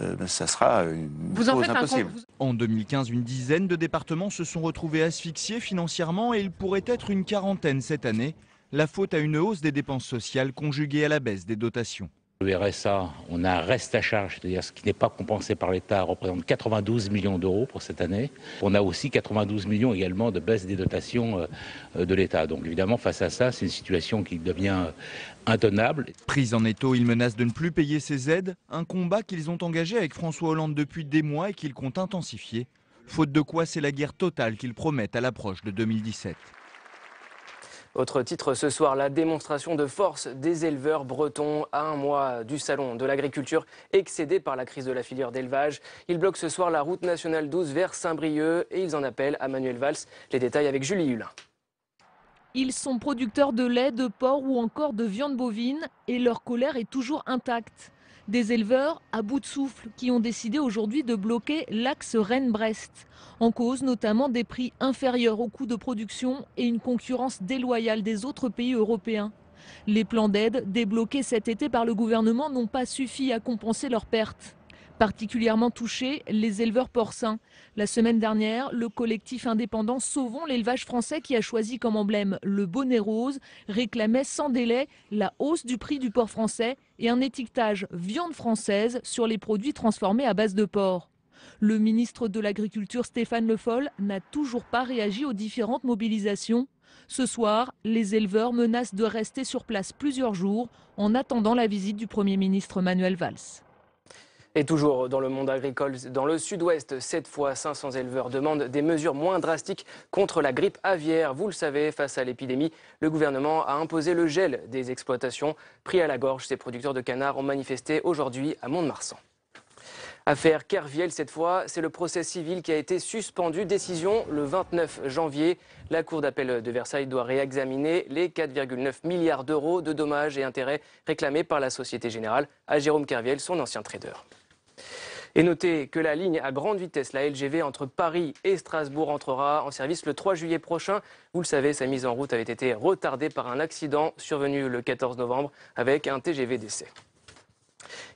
euh, ben, ça sera une vous chose impossible. En 2015, une dizaine de départements se sont retrouvés asphyxiés financièrement et il pourrait être une quarantaine cette année, la faute à une hausse des dépenses sociales conjuguée à la baisse des dotations. Le RSA, on a un reste à charge, c'est-à-dire ce qui n'est pas compensé par l'État, représente 92 millions d'euros pour cette année. On a aussi 92 millions également de baisse des dotations euh, de l'État. Donc évidemment, face à ça, c'est une situation qui devient euh, intenable. Prise en étau, ils menacent de ne plus payer ces aides, un combat qu'ils ont engagé avec François Hollande depuis des mois et qu'ils comptent intensifier. Faute de quoi, c'est la guerre totale qu'ils promettent à l'approche de 2017. Autre titre ce soir, la démonstration de force des éleveurs bretons à un mois du salon de l'agriculture excédé par la crise de la filière d'élevage. Ils bloquent ce soir la route nationale 12 vers Saint-Brieuc et ils en appellent à Manuel Valls. Les détails avec Julie Hulin. Ils sont producteurs de lait, de porc ou encore de viande bovine et leur colère est toujours intacte. Des éleveurs à bout de souffle qui ont décidé aujourd'hui de bloquer l'axe Rennes-Brest. En cause notamment des prix inférieurs aux coûts de production et une concurrence déloyale des autres pays européens. Les plans d'aide débloqués cet été par le gouvernement n'ont pas suffi à compenser leurs pertes. Particulièrement touchés, les éleveurs porcins. La semaine dernière, le collectif indépendant Sauvons l'élevage français qui a choisi comme emblème le bonnet rose réclamait sans délai la hausse du prix du porc français et un étiquetage viande française sur les produits transformés à base de porc. Le ministre de l'Agriculture Stéphane Le Foll n'a toujours pas réagi aux différentes mobilisations. Ce soir, les éleveurs menacent de rester sur place plusieurs jours en attendant la visite du Premier ministre Manuel Valls. Et toujours dans le monde agricole, dans le sud-ouest, cette fois, 500 éleveurs demandent des mesures moins drastiques contre la grippe aviaire. Vous le savez, face à l'épidémie, le gouvernement a imposé le gel des exploitations. Pris à la gorge, ces producteurs de canards ont manifesté aujourd'hui à Mont-de-Marsan. Affaire Kerviel, cette fois, c'est le procès civil qui a été suspendu. Décision le 29 janvier. La Cour d'appel de Versailles doit réexaminer les 4,9 milliards d'euros de dommages et intérêts réclamés par la Société Générale à Jérôme Kerviel, son ancien trader. Et notez que la ligne à grande vitesse, la LGV entre Paris et Strasbourg, entrera en service le 3 juillet prochain. Vous le savez, sa mise en route avait été retardée par un accident survenu le 14 novembre avec un TGV d'essai.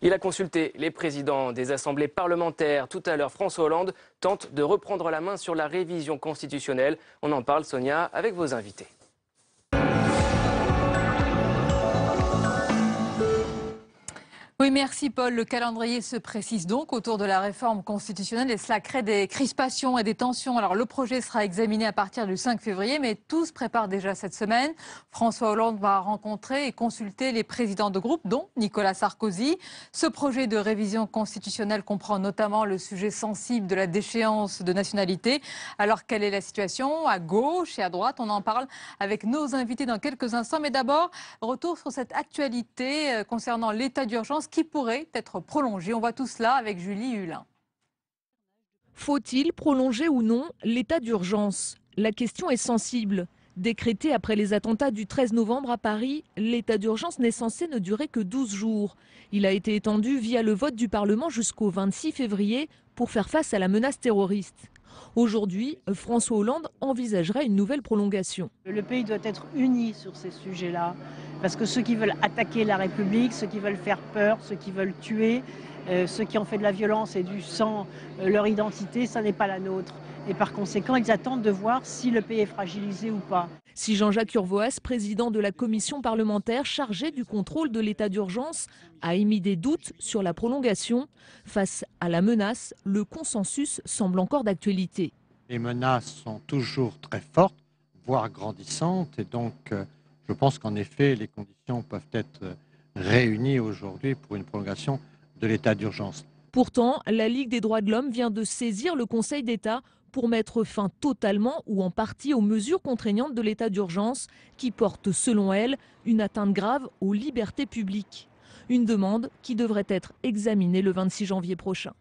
Il a consulté les présidents des assemblées parlementaires. Tout à l'heure, François Hollande tente de reprendre la main sur la révision constitutionnelle. On en parle, Sonia, avec vos invités. Oui, merci Paul. Le calendrier se précise donc autour de la réforme constitutionnelle et cela crée des crispations et des tensions. Alors le projet sera examiné à partir du 5 février, mais tout se prépare déjà cette semaine. François Hollande va rencontrer et consulter les présidents de groupe, dont Nicolas Sarkozy. Ce projet de révision constitutionnelle comprend notamment le sujet sensible de la déchéance de nationalité. Alors quelle est la situation? À gauche et à droite On en parle avec nos invités dans quelques instants. Mais d'abord, retour sur cette actualité euh, concernant l'état d'urgence qui pourrait être prolongé. On voit tout cela avec Julie Hulin. Faut-il prolonger ou non l'état d'urgence? La question est sensible. Décrété après les attentats du 13 novembre à Paris, l'état d'urgence n'est censé ne durer que 12 jours. Il a été étendu via le vote du Parlement jusqu'au 26 février pour faire face à la menace terroriste. Aujourd'hui, François Hollande envisagerait une nouvelle prolongation. Le pays doit être uni sur ces sujets-là, parce que ceux qui veulent attaquer la République, ceux qui veulent faire peur, ceux qui veulent tuer, euh, ceux qui ont fait de la violence et du sang euh, leur identité, ça n'est pas la nôtre. Et par conséquent, ils attendent de voir si le pays est fragilisé ou pas. Si Jean-Jacques Urvoas, président de la commission parlementaire chargée du contrôle de l'état d'urgence, a émis des doutes sur la prolongation, face à la menace, le consensus semble encore d'actualité. Les menaces sont toujours très fortes, voire grandissantes, et donc euh, je pense qu'en effet, les conditions peuvent être réunies aujourd'hui pour une prolongation de l'état d'urgence. Pourtant, la Ligue des droits de l'homme vient de saisir le Conseil d'État pour mettre fin totalement ou en partie aux mesures contraignantes de l'état d'urgence qui portent, selon elle, une atteinte grave aux libertés publiques. Une demande qui devrait être examinée le 26 janvier prochain.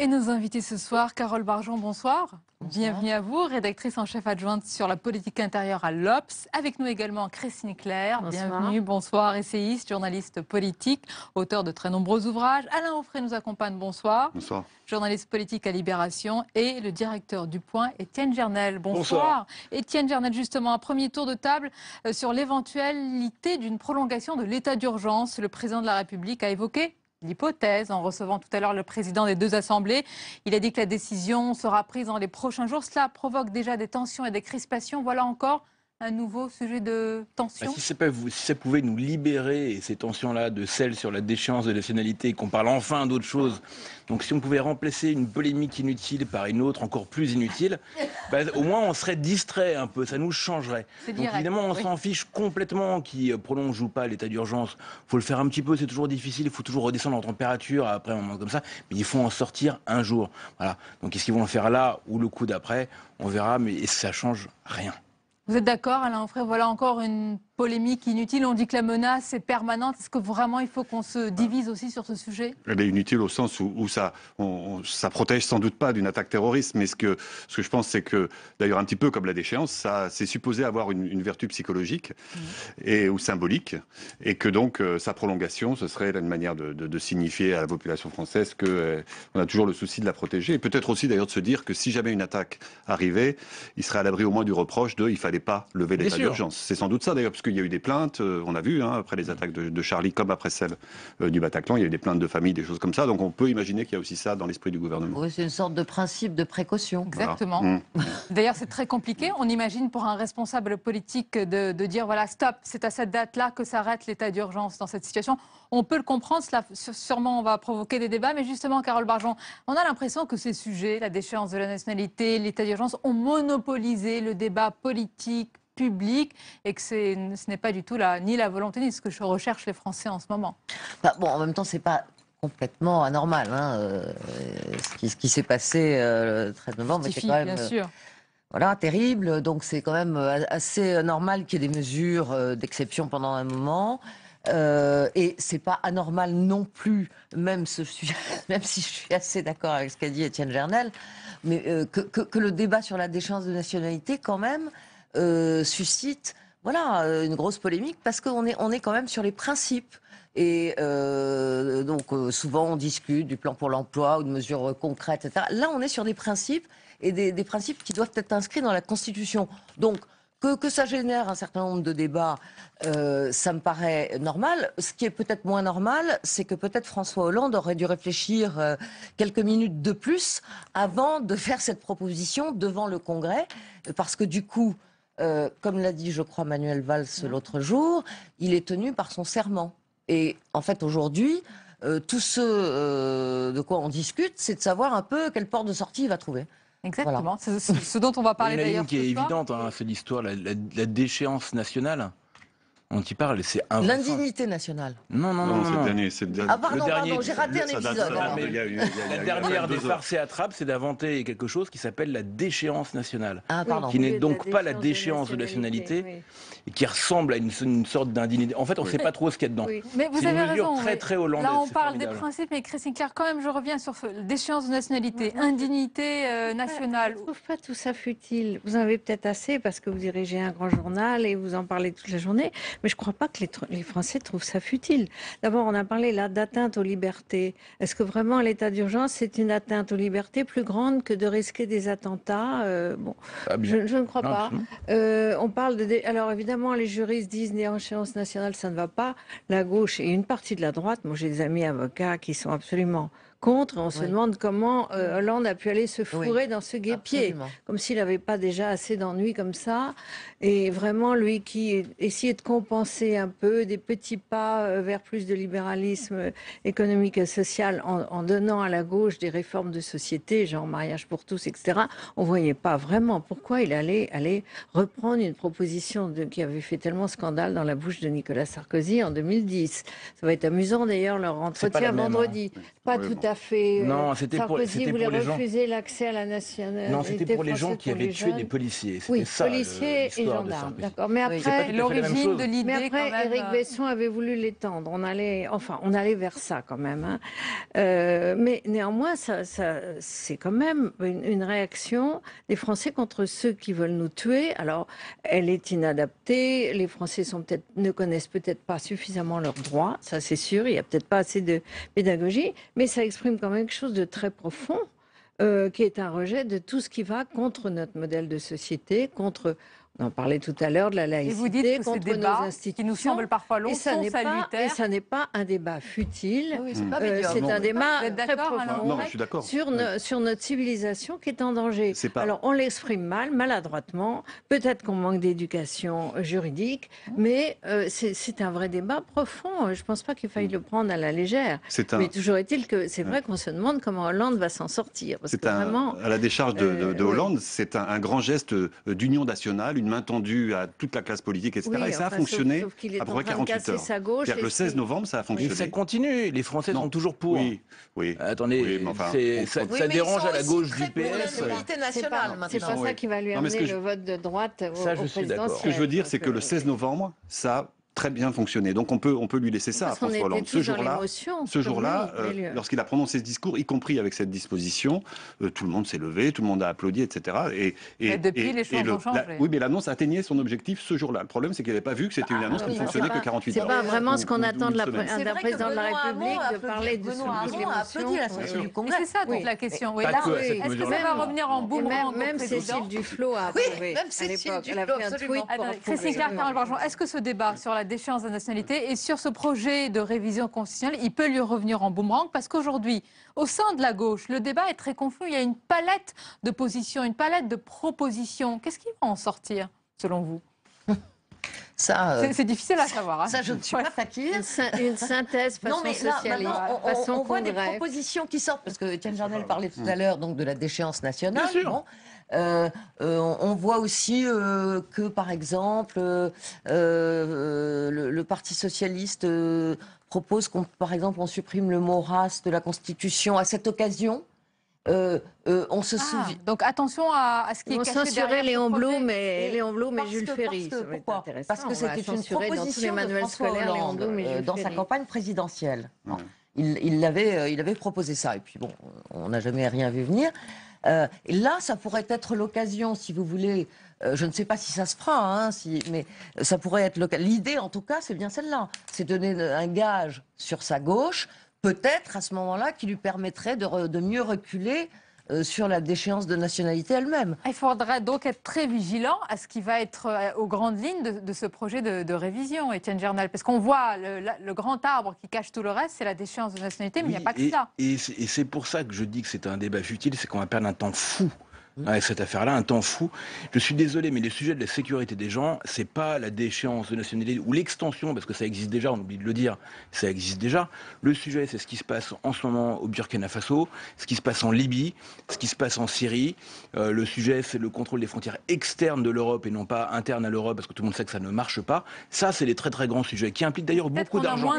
Et nos invités ce soir, Carole Barjon, bonsoir. Bienvenue à vous, rédactrice en chef adjointe sur la politique intérieure à l'Obs. Avec nous également Christine Claire, bienvenue, bonsoir, essayiste, journaliste politique, auteur de très nombreux ouvrages. Alain Offray nous accompagne, bonsoir. Bonsoir. Journaliste politique à Libération et le directeur du Point, Étienne Gernel. Bonsoir. Étienne Gernel, justement, un premier tour de table euh, sur l'éventualité d'une prolongation de l'état d'urgence. Le président de la République a évoqué l'hypothèse en recevant tout à l'heure le président des deux assemblées. Il a dit que la décision sera prise dans les prochains jours. Cela provoque déjà des tensions et des crispations. Voilà encore un nouveau sujet de tension bah, si, ça si, ça pouvait nous libérer, ces tensions-là, de celles sur la déchéance de nationalité, qu'on parle enfin d'autre chose, donc si on pouvait remplacer une polémique inutile par une autre encore plus inutile, bah, au moins on serait distrait un peu, ça nous changerait. Donc évidemment, on s'en fiche complètement qui euh, prolonge ou pas l'état d'urgence. Il faut le faire un petit peu, c'est toujours difficile, il faut toujours redescendre en température après un moment comme ça, mais il faut en sortir un jour. Voilà. Donc est-ce qu'ils vont le faire là ou le coup d'après On verra, mais ça change rien. Vous êtes d'accord, Alain Frère Voilà encore une polémique inutile. On dit que la menace est permanente. Est-ce que vraiment il faut qu'on se divise aussi sur ce sujet? Elle est inutile au sens où, où ça, on, ça protège sans doute pas d'une attaque terroriste, mais ce que, ce que je pense, c'est que, d'ailleurs, un petit peu comme la déchéance, ça, c'est supposé avoir une, une vertu psychologique Mmh. et ou symbolique, et que donc euh, sa prolongation, ce serait une manière de, de- de signifier à la population française que euh, on a toujours le souci de la protéger, et peut-être aussi d'ailleurs de se dire que si jamais une attaque arrivait, il serait à l'abri au moins du reproche de il fallait pas lever l'état d'urgence. C'est sans doute ça d'ailleurs, parce qu'il y a eu des plaintes, euh, on a vu hein, après les attaques de, de Charlie comme après celles euh, du Bataclan, il y a eu des plaintes de famille, des choses comme ça, donc on peut imaginer qu'il y a aussi ça dans l'esprit du gouvernement. Oui, c'est une sorte de principe de précaution. Exactement. Voilà. Mmh. D'ailleurs, c'est très compliqué. On imagine pour un responsable politique de, de dire voilà, stop, c'est à cette date-là que s'arrête l'état d'urgence dans cette situation. On peut le comprendre, cela sû- sûrement on va provoquer des débats, mais justement, Carole Barjon, on a l'impression que ces sujets, la déchéance de la nationalité, l'état d'urgence, ont monopolisé le débat politique public et que ce n'est pas du tout la, ni la volonté ni ce que recherchent les Français en ce moment. Bah, bon, en même temps, c'est pas complètement anormal. hein, euh, ce qui, s'est passé euh, le 13 novembre quand même bien euh, sûr. voilà, terrible. Donc c'est quand même euh, assez normal qu'il y ait des mesures d'exception pendant un moment. Euh, et c'est pas anormal non plus, même, si je suis, même si je suis assez d'accord avec ce qu'a dit Étienne Gernel, mais euh, que, que- que le débat sur la déchéance de nationalité, quand même, euh, suscite voilà, euh, une grosse polémique parce qu'on est, on est quand même sur les principes. Et euh, donc, souvent, on discute du plan pour l'emploi ou de mesures concrètes, etc. Là, on est sur des principes et des, principes qui doivent être inscrits dans la Constitution. Donc, que, ça génère un certain nombre de débats, ça me paraît normal. Ce qui est peut-être moins normal, c'est que peut-être François Hollande aurait dû réfléchir quelques minutes de plus avant de faire cette proposition devant le Congrès, parce que du coup, euh, comme l'a dit, je crois, Manuel Valls l'autre jour, il est tenu par son serment. Et en fait, aujourd'hui, euh, tout ce euh, de quoi on discute, c'est de savoir un peu quelle porte de sortie il va trouver. Exactement. C'est ce, ce dont on va parler Il y en a d'ailleurs. une qui est évidente, hein, c'est l'histoire, la, la- la déchéance nationale. On y parle, c'est un. L'indignité nationale. Non, non, non, Non, non. c'est le non. dernier, c'est le dernier. Ah pardon, Le dernier- pardon, j'ai raté un épisode. La dernière des farces et attrapes, c'est d'inventer quelque chose qui s'appelle la déchéance nationale. Ah, pardon. Qui n'est donc pas la déchéance de nationalité, et qui ressemble à une, une sorte d'indignité. En fait, on ne sait pas trop ce qu'il y a dedans. Mais vous une avez raison. très, très hollandaise. Là, on parle des principes, mais Christine Claire, quand même, je reviens sur ce- déchéance de nationalité, indignité euh, nationale. Je ne trouve pas tout ça futile. Vous en avez peut-être assez parce que vous dirigez un grand journal et vous en parlez toute la journée, mais je ne crois pas que les, Français trouvent ça futile. D'abord, on a parlé là d'atteinte aux libertés. Est-ce que vraiment l'état d'urgence, c'est une atteinte aux libertés plus grande que de risquer des attentats Euh, Bon, Ah, je, je ne crois Non, pas. Euh, on parle de. Alors évidemment, les juristes disent déchéance nationale, ça ne va pas. La gauche et une partie de la droite, moi j'ai des amis avocats qui sont absolument contre. On se Oui. demande comment euh, Hollande a pu aller se fourrer dans ce guépier, Absolument. comme s'il n'avait pas déjà assez d'ennuis comme ça. Et vraiment, lui qui essayait de compenser un peu des petits pas euh, vers plus de libéralisme économique et social en, en donnant à la gauche des réformes de société, genre mariage pour tous, etc. On voyait pas vraiment pourquoi il allait aller reprendre une proposition de, qui avait fait tellement scandale dans la bouche de Nicolas Sarkozy en 2010. Ça va être amusant d'ailleurs leur entretien même, vendredi. hein. Pas Oui, tout bon. À fait. euh, Non, c'était pour- pour les gens- refuser l'accès à la nationalité. Non, c'était pour les gens qui avaient tué des policiers. C'était Oui, ça, policiers et l'histoire de gendarmes. D'accord. Mais après, l'origine de l'idée, mais après, quand même, Éric Besson avait voulu l'étendre. On allait, enfin, on allait vers ça quand même. hein. Euh, mais néanmoins, ça, ça- c'est quand même une, une réaction des Français contre ceux qui veulent nous tuer. Alors, elle est inadaptée. Les Français sont peut-être ne connaissent peut-être pas suffisamment leurs droits. Ça, c'est sûr. Il y a peut-être pas assez de pédagogie, mais ça exprime quand même quelque chose de très profond. euh, qui est un rejet de tout ce qui va contre notre modèle de société, contre, on en parlait tout à l'heure, de la Et laïcité, vous dites que ces contre nos institutions. qui nous semblent parfois longs, et ça n'est pas, salutaires. et ça n'est pas un débat futile. Oui, c'est Euh, un débat très d'accord, Alain profond Non, je suis d'accord. sur, no- sur notre civilisation qui est en danger. C'est pas- Alors on l'exprime mal, maladroitement. Peut-être qu'on manque d'éducation juridique, mais euh, c'est un vrai débat profond. Je ne pense pas qu'il faille le prendre à la légère. C'est un- Mais toujours est-il que c'est vrai qu'on se demande comment Hollande va s'en sortir. Parce que un, vraiment, à la décharge de, de- de euh, Hollande, c'est un, un grand geste d'union nationale, une une main tendue à toute la classe politique, etc. Et ça a fonctionné sauf, à peu près 48 heures. Sa gauche, le 16 novembre, ça a fonctionné. Mais ça continue. Les Français sont toujours pour. Oui, oui. Ah, attendez, mais enfin, ça, dérange à la gauche du PS. C'est pas, pas ça qui va lui amener le vote de droite au, président. Ce que je veux dire, c'est que le 16 euh, novembre, ça très bien fonctionné. Donc on peut, on peut lui laisser ça Parce à François Hollande. Ce jour-là, ce jour-là, euh, lorsqu'il a prononcé ce discours, y compris avec cette disposition, euh, tout le monde s'est levé, tout le monde a applaudi, etc. Et, depuis, les choses oui, mais l'annonce atteignait son objectif ce jour-là. Le problème, c'est qu'il n'avait pas vu que c'était une ah, annonce qui ne fonctionnait que 48 heures. C'est pas vraiment ce qu'on attend d'un président de la République de parler de son du Congrès. C'est ça toute la question. Est-ce que ça va revenir en boomerang Même Cécile Duflo a approuvé à l'époque. Christine Clark, est-ce que ce débat sur la déchéance de nationalité. Et sur ce projet de révision constitutionnelle, il peut lui revenir en boomerang parce qu'aujourd'hui, au sein de la gauche, le débat est très confus. Il y a une palette de positions, une palette de propositions. Qu'est-ce qui va en sortir, selon vous? Euh, c'est, difficile à savoir. Hein. Je ne suis pas fakir. Une, synthèse façon non, mais là, maintenant, on, voit des propositions qui sortent, parce que Étienne Jarnel parlait tout à mm. l'heure donc, de la déchéance nationale. Bien sûr. Euh, euh, on voit aussi que, par exemple, le, le, Parti socialiste propose qu'on, par exemple, on supprime le mot race de la Constitution à cette occasion. Euh, euh, on se ah, souvient. Donc attention à, ce qui est caché censurait Léon Blum et, Léon Blum Jules Ferry. Pourquoi parce que c'était une proposition dans tous euh, dans sa campagne présidentielle. Euh, il, avait, proposé ça. Et puis bon, on n'a jamais rien vu venir. Euh, et là, ça pourrait être l'occasion, si vous voulez. Je ne sais pas si ça se fera, hein, mais ça pourrait être l'occasion. L'idée, en tout cas, c'est bien celle-là. C'est donner un gage sur sa gauche peut-être à ce moment-là qui lui permettrait de, mieux reculer euh, sur la déchéance de nationalité elle-même. Il faudra donc être très vigilant à ce qui va être euh, aux grandes lignes de, ce projet de, révision, Étienne Journal. Parce qu'on voit le, grand arbre qui cache tout le reste, c'est la déchéance de nationalité, mais il n'y a pas que ça. Et c'est pour ça que je dis que c'est un débat futile, c'est qu'on va perdre un temps fou ah, avec cette affaire-là, un temps fou. Je suis désolé, mais les sujets de la sécurité des gens, c'est pas la déchéance de nationalité ou l'extension, parce que ça existe déjà, on oublie de le dire, ça existe déjà. Le sujet, c'est ce qui se passe en ce moment au Burkina Faso, ce qui se passe en Libye, ce qui se passe en Syrie. Euh, le sujet, c'est le contrôle des frontières externes de l'Europe et non pas internes à l'Europe, parce que tout le monde sait que ça ne marche pas. Ça, c'est des très très grands sujets qui impliquent d'ailleurs beaucoup d'argent,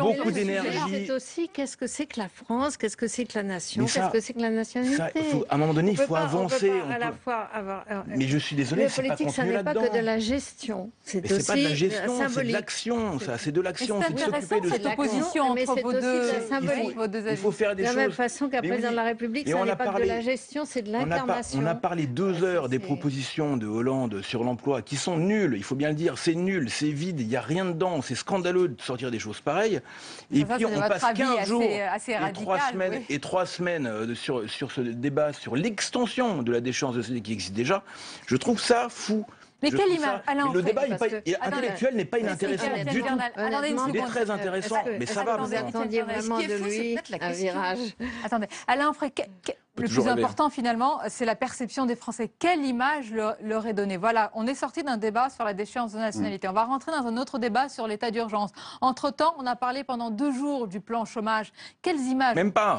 beaucoup d'énergie. C'est aussi qu'est-ce que c'est que la France, qu'est-ce que c'est que la nation, qu'est-ce que c'est que la nationalité? À un moment donné, il faut avancer. Euh, mais je suis désolé, le politique, pas ça n'est pas que de la gestion. C'est aussi euh, de la gestion, c'est de l'action. C'est de l'action, c'est de s'occuper de cette opposition entre vos deux. Il faut faire des choses. De la même façon qu'un président de la République, ça n'est pas de la gestion, c'est de l'incarnation. On a parlé ah, deux heures des propositions de Hollande sur l'emploi qui sont nulles. Il faut bien le dire, c'est nul, c'est vide, il n'y a rien dedans. C'est scandaleux de sortir des choses pareilles. Et puis on passe 15 jours et trois semaines et trois semaines sur ce débat sur l'extension de la déchéance de celui qui existe déjà, je trouve ça fou. Mais quelle image Le débat intellectuel n'est pas inintéressant du. Il très intéressant, mais ça va. Vous attendiez vraiment de lui un virage. Attendez, Alain Frey, le plus important finalement, c'est la perception des Français. Quelle image leur, est donnée Voilà, on est sorti d'un débat sur la déchéance de nationalité. Mm. On va rentrer dans un autre débat sur l'état d'urgence. Entre-temps, on a parlé pendant deux jours du plan chômage. Quelles images, Même pas.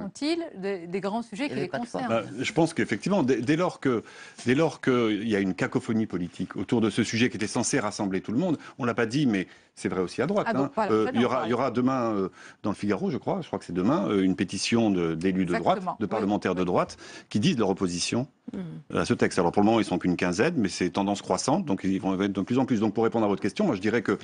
Ont-ils des, grands sujets qui les concernent bah, Je pense qu'effectivement, dès, lors que dès lors qu'il y a une cacophonie politique autour de ce sujet qui était censé rassembler tout le monde, on l'a pas dit, mais c'est vrai aussi à droite. Hein. Euh, il, y aura, demain, euh, dans le Figaro, je crois, je crois que c'est demain, euh, une pétition d'élus de, droite, de parlementaires de droite, qui disent leur opposition à ce texte. Alors pour le moment, ils sont qu'une quinzaine, mais c'est tendance croissante, donc ils vont être de plus en plus. Donc pour répondre à votre question, moi je dirais que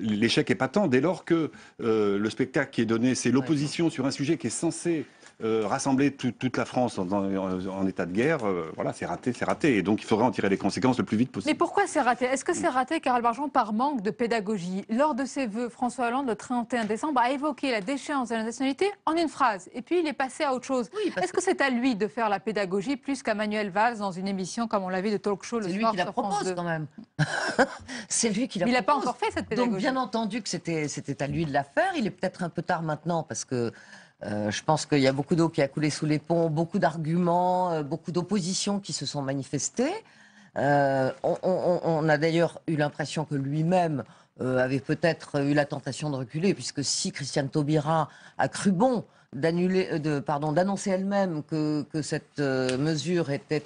l'échec est patent dès lors que le spectacle qui est donné, c'est l'opposition sur un sujet qui est censé euh, rassembler toute la France en, état de guerre, euh, voilà, c'est raté, c'est raté. Et donc il faudrait en tirer les conséquences le plus vite possible. Mais pourquoi c'est raté? Est-ce que c'est raté, Carole Barjon, par manque de pédagogie? Lors de ses vœux, François Hollande, le 31 décembre, a évoqué la déchéance de la nationalité en une phrase. Et puis il est passé à autre chose. Est-ce que, c'est à lui de faire la pédagogie plus qu'à Manuel Valls dans une émission, comme on l'a vu, de talk show le soir lui qui la propose quand même. c'est lui qui la Il n'a pas encore fait cette pédagogie. Donc bien entendu que c'était à lui de la faire. Il est peut-être un peu tard maintenant parce que euh, je pense qu'il y a beaucoup d'eau qui a coulé sous les ponts, beaucoup d'arguments, euh, beaucoup d'oppositions qui se sont manifestées. Euh, on, a d'ailleurs eu l'impression que lui-même avait peut-être eu la tentation de reculer, puisque si Christiane Taubira a cru bon d'annoncer elle-même que, cette mesure était,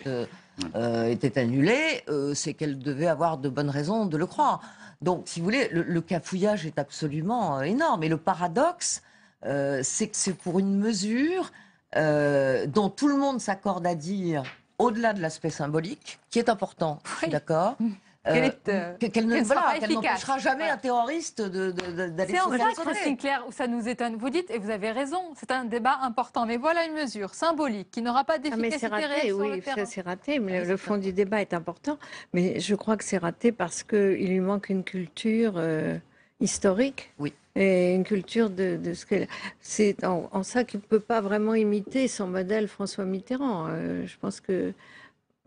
annulée, c'est qu'elle devait avoir de bonnes raisons de le croire. Donc, si vous voulez, le, le cafouillage est absolument énorme. Et le paradoxe, euh, c'est que c'est pour une mesure euh, dont tout le monde s'accorde à dire, au-delà de l'aspect symbolique, qui est important, je suis d'accord. Qu'elle euh, est, euh, que- qu'elle ne qu'elle sera voilà, pas qu'elle efficace. n'empêchera jamais un terroriste de- de- de- d'aller C'est en ça. Christine Claire, où ça nous étonne. Vous dites, et vous avez raison, c'est un débat important. Mais voilà une mesure symbolique qui n'aura pas Ah, mais c'est d'efficacité réelle raté, sur le oui, c'est raté, mais le, le fond du débat est important. Mais je crois que c'est raté parce qu'il lui manque une culture euh, historique. Oui. Et une culture de, de ce qu'elle. C'est en, en ça qu'il ne peut pas vraiment imiter son modèle François Mitterrand. Euh, je pense que.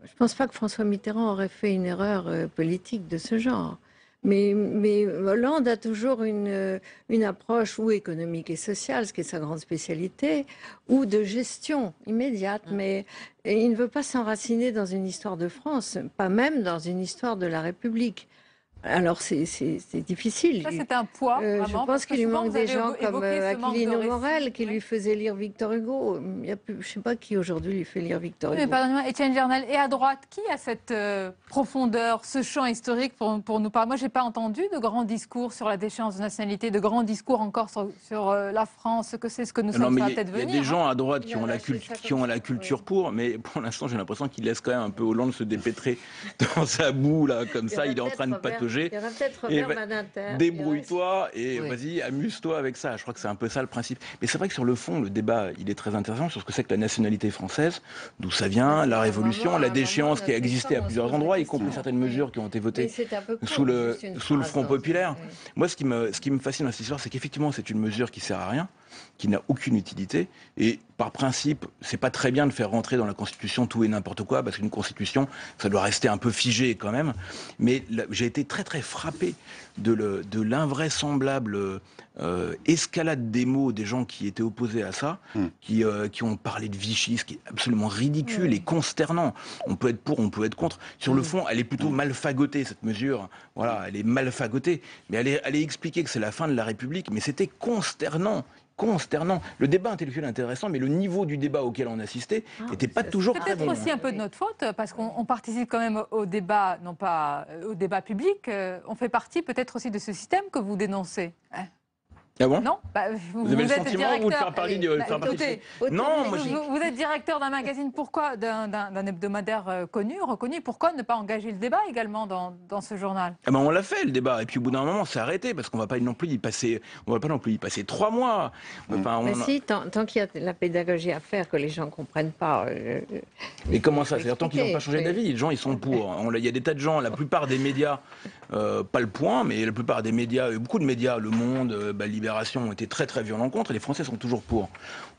Je pense pas que François Mitterrand aurait fait une erreur euh, politique de ce genre. Mais, mais Hollande a toujours une, euh, une approche ou économique et sociale, ce qui est sa grande spécialité, ou de gestion immédiate. Mais et il ne veut pas s'enraciner dans une histoire de France, pas même dans une histoire de la République. Alors c'est difficile. Ça, c'est un poids. Euh, je pense qu'il lui manque des gens comme euh, Aquilino. Morel qui lui faisait lire Victor Hugo. Il y a plus, je ne sais pas qui aujourd'hui lui fait lire Victor Oui, Hugo. mais pardonnez-moi, Étienne Gernal, et à droite, qui a cette euh, profondeur, ce champ historique pour, pour nous parler? Moi, je n'ai pas entendu de grands discours sur la déchéance de nationalité, de grands discours encore sur, sur, euh, la France, ce que c'est, ce que nous Non, sommes il y peut-être il y a venir. des gens hein. à droite ont la, qui ont la culture pour, mais pour l'instant, j'ai l'impression qu'il laisse quand même un peu Hollande se dépêtrer dans sa boue, là, comme ça, il est en train de patauger. Il y aura peut-être Et Robert va- Badinter. Débrouille-toi et Oui. vas-y, amuse-toi avec ça. Je crois que c'est un peu ça le principe. Mais c'est vrai que sur le fond, le débat, il est très intéressant sur ce que c'est que la nationalité française, d'où ça vient, la révolution, la déchéance qui a existé à plusieurs endroits, y compris certaines mesures qui ont été votées sous le, sous le Front dans- populaire. Moi, ce qui, me, ce qui me fascine dans cette histoire, c'est qu'effectivement, c'est une mesure qui sert à rien, qui n'a aucune utilité. Et par principe, c'est pas très bien de faire rentrer dans la Constitution tout et n'importe quoi, parce qu'une Constitution, ça doit rester un peu figé quand même. Mais j'ai été très, très frappé de, le- de l'invraisemblable euh, escalade des mots des gens qui étaient opposés à ça, qui, euh, qui ont parlé de Vichy, ce qui est absolument ridicule et consternant. On peut être pour, on peut être contre. Sur le fond, elle est plutôt mal fagotée, cette mesure. Voilà, elle est mal fagotée. Mais elle est, elle est expliquée que c'est la fin de la République, mais c'était consternant. Consternant. Le débat intellectuel est intéressant, mais le niveau du débat auquel on assistait n'était pas toujours C'est très peut-être aussi un peu de notre faute, parce qu'on on participe quand même au débat, non pas euh, au débat public, euh, on fait partie peut-être aussi de ce système que vous dénoncez. Ah bon? Non Bah, Vous avez le êtes sentiment, vous, de directeur- faire parler de- Bah, faire Non, moi, vous, êtes directeur d'un magazine, pourquoi d'un- hebdomadaire euh, connu, reconnu, pourquoi ne pas engager le débat également dans, dans ce journal? Ah ben on l'a fait le débat. Et puis au bout d'un moment c'est arrêté parce qu'on va pas non plus y passer on va pas non plus y passer trois mois. Enfin, on Mais a- si, tant, tant qu'il y a de la pédagogie à faire, que les gens ne comprennent pas. euh, euh, Mais comment ça? C'est-à-dire tant qu'ils n'ont pas changé d'avis, les gens ils sont pour. On l'a- Il y a des tas de gens, la plupart des médias, euh, pas le point, mais la plupart des médias, beaucoup de médias, Le Monde, bah, Libération, ont été très très violents contre et les Français sont toujours pour.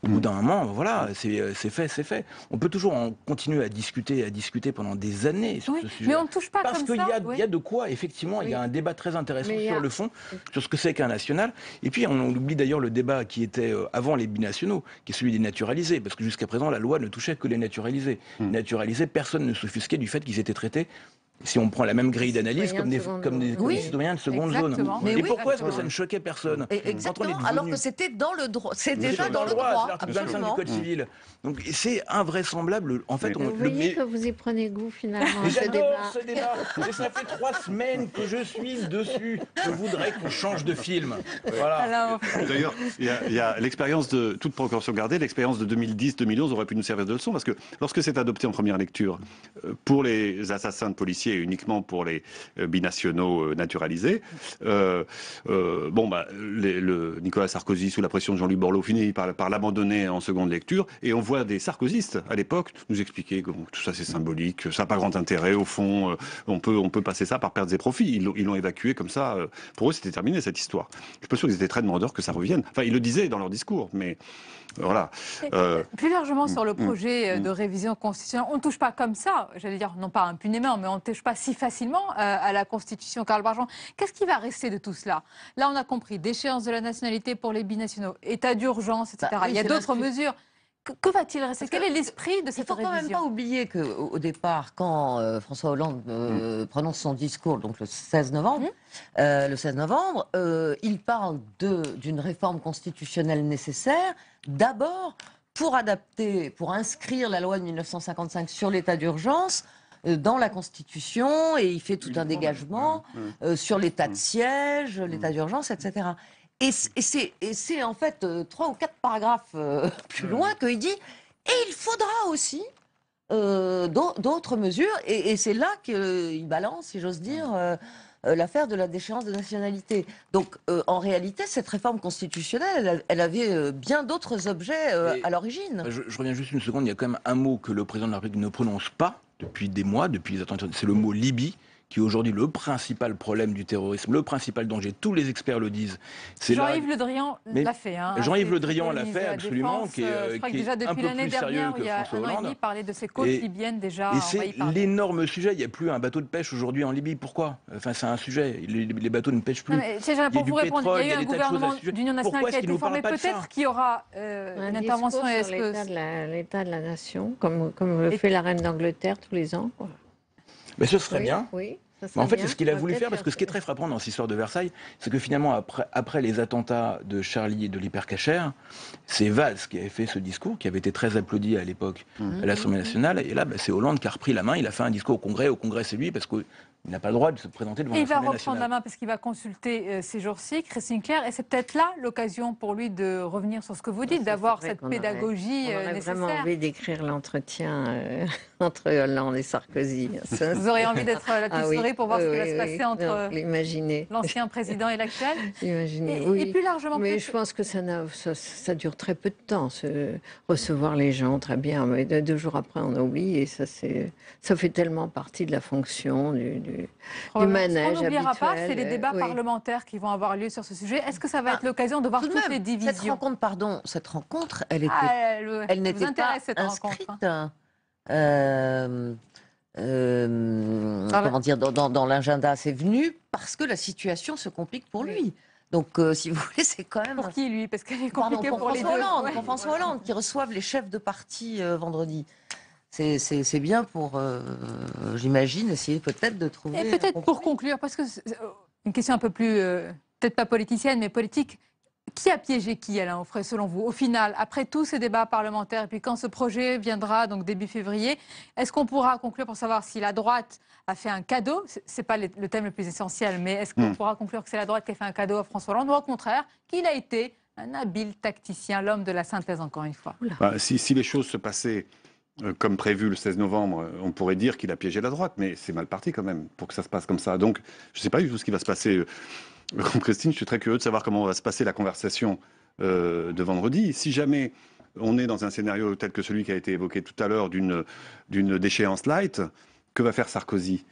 Au bout d'un moment, voilà, c'est euh, c'est fait, c'est fait. On peut toujours en continuer à discuter, à discuter pendant des années sur ce sujet. mais on ne touche pas Parce qu'il y, a- oui. il y a de quoi, effectivement, il y a un débat très intéressant Mais a- sur le fond, sur ce que c'est qu'un national. Et puis, on, oublie d'ailleurs le débat qui était euh, avant les binationaux, qui est celui des naturalisés, parce que jusqu'à présent, la loi ne touchait que les naturalisés. Les naturalisés, personne ne s'offusquait du fait qu'ils étaient traités. Si on prend la même grille d'analyse comme de des, seconde comme des, zone. comme Oui, des citoyens de seconde zone. Mais Et oui, pourquoi est-ce que ça ne choquait personne Exactement, alors que c'était dans le droit. C'est déjà dans le droit. l'article 25 du. Code civil. Donc c'est invraisemblable. En fait, on, Vous le- voyez mais- que vous y prenez goût finalement. ce j'adore débat. ce débat. Et ça fait trois semaines que je suis dessus. Je voudrais qu'on change de film. Voilà. D'ailleurs, il y a, il y a l'expérience de toute proportion gardée, l'expérience de 2010-2011 aurait pu nous servir de leçon parce que lorsque c'est adopté en première lecture euh, pour les assassins de policiers uniquement pour les euh, binationaux euh, naturalisés, euh, bon bah le Nicolas Sarkozy sous la pression de Jean-Luc Borloo finit par, l'abandonner en seconde lecture et on voit des sarkozystes à l'époque nous expliquer que tout ça c'est symbolique, ça n'a pas grand intérêt au fond, on peut passer ça par pertes et profits. Ils l'ont- évacué comme ça. pour eux c'était terminé cette histoire. Je suis sûr qu'ils étaient très demandeurs que ça revienne. Enfin ils le disaient dans leur discours, mais voilà. Euh, Plus largement sur le Mm, projet euh, mm. de révision constitutionnelle, on ne touche pas comme ça, j'allais dire, non pas impunément, mais on ne touche pas si facilement euh, à la Constitution, Karl Bargeon. Qu'est-ce qui va rester de tout cela? Là, on a compris, déchéance de la nationalité pour les binationaux, état d'urgence, etc. Bah oui, Il y a d'autres mesures. Que, va-t-il rester? Quel est l'esprit de Il cette faut quand même révision? pas oublier qu'au au départ, quand euh, François Hollande euh, prononce son discours, donc le 16 novembre, euh, le 16 novembre, euh, il parle d'une réforme constitutionnelle nécessaire, d'abord pour adapter, pour inscrire la loi de 1955 sur l'état d'urgence euh, dans la Constitution et il fait tout un dégagement euh, sur l'état de siège, l'état d'urgence, etc. Et c'est en fait euh, trois ou quatre paragraphes euh, plus loin qu'il dit et il faudra aussi d'au- d'autres mesures et, et c'est là qu'il balance, si j'ose dire. Euh, l'affaire de la déchéance de nationalité. Donc, euh, en réalité, cette réforme constitutionnelle, elle, avait euh, bien d'autres objets à l'origine. Je, je reviens juste une seconde, il y a quand même un mot que le président de la République ne prononce pas depuis des mois, depuis les attentats, c'est le mot Libye qui est aujourd'hui le principal problème du terrorisme, le principal danger. Tous les experts le disent. Jean-Yves Le Drian l'a fait. hein. Jean-Yves Le Drian l'a fait, absolument, Défense, qui est, euh, je crois qui est déjà un depuis peu l'année plus sérieux dernière, que il y a François un an et Hollande. demi, il parlait de ces côtes Et- libyennes déjà Et c'est l'énorme sujet. Il n'y a plus un bateau de pêche aujourd'hui en Libye. Pourquoi? Enfin, c'est un sujet. Les, les bateaux ne pêchent plus. Non, mais, Il y a pour du vous répondre, pétrole, il y a eu un gouvernement d'union nationale qui a été nous parle formé. Peut-être qu'il y aura euh, Un une intervention. l'état que de, la, l'état de la nation, comme, comme le fait la reine d'Angleterre tous les ans. Mais ce serait Oui, bien. oui, Mais en fait, c'est ce qu'il a voulu faire, parce que ce qui est très frappant dans cette histoire de Versailles, c'est que finalement, après, après les attentats de Charlie et de l'hypercachère, c'est Valls qui avait fait ce discours, qui avait été très applaudi à l'époque Mhm. à l'Assemblée nationale. Et là, bah, c'est Hollande qui a repris la main. Il a fait un discours au Congrès. Au Congrès, c'est lui, parce qu'il n'a pas le droit de se présenter devant Et il va l'Assemblée reprendre la nationale. main parce qu'il va consulter euh, ces jours-ci, Christine Claire, et c'est peut-être là l'occasion pour lui de revenir sur ce que vous dites, d'avoir cette aurait- pédagogie on euh, aurait nécessaire. vraiment envie d'écrire l'entretien euh, entre Hollande et Sarkozy. Ça, Vous auriez envie d'être la petite Ah oui, souris pour voir ce oui, qui va oui, se passer entre l'ancien président et l'actuel Imaginez, Et- oui. et plus largement, Mais je pense que ça, n'a- ça, ça dure très peu de temps, ce- recevoir les gens, très bien. Mais deux, jours après, on a oublié. Ça, ça fait tellement partie de la fonction, du, du, du manège Ce qu'on n'oubliera pas, c'est les euh, débats oui. parlementaires qui vont avoir lieu sur ce sujet. Est-ce que ça va être l'occasion de voir Tout toutes même, les divisions Cette rencontre, pardon, cette rencontre, elle était, Ah, elle, elle n'était pas cette inscrite. rencontre, hein. euh, euh, Ah comment dire dans, dans- dans l'agenda, c'est venu parce que la situation se complique pour lui. Donc, euh, si vous voulez, c'est quand même. Pour qui, lui? Parce qu'elle est Pardon, compliquée pour, pour, les François deux. Hollande, Ouais. pour François Hollande, qui reçoivent les chefs de parti euh, vendredi. C'est- bien pour, euh, j'imagine, essayer peut-être de trouver. Et peut-être pour conclure, parce que une question un peu plus, euh, peut-être pas politicienne, mais politique. Qui a piégé qui, Alain Offray, selon vous Au final, après tous ces débats parlementaires, et puis quand ce projet viendra, donc début février, est-ce qu'on pourra conclure pour savoir si la droite a fait un cadeau? C'est- pas le thème le plus essentiel, mais est-ce qu'on Hmm. pourra conclure que c'est la droite qui a fait un cadeau à François Hollande, ou au contraire, qu'il a été un habile tacticien, l'homme de la synthèse, encore une fois? Bah, si, si les choses se passaient euh, comme prévu le 16 novembre, euh, on pourrait dire qu'il a piégé la droite, mais c'est mal parti quand même pour que ça se passe comme ça. Donc, je ne sais pas du tout ce qui va se passer. euh, Christine, je suis très curieux de savoir comment va se passer la conversation euh, de vendredi. Si jamais on est dans un scénario tel que celui qui a été évoqué tout à l'heure d'une déchéance light, que va faire Sarkozy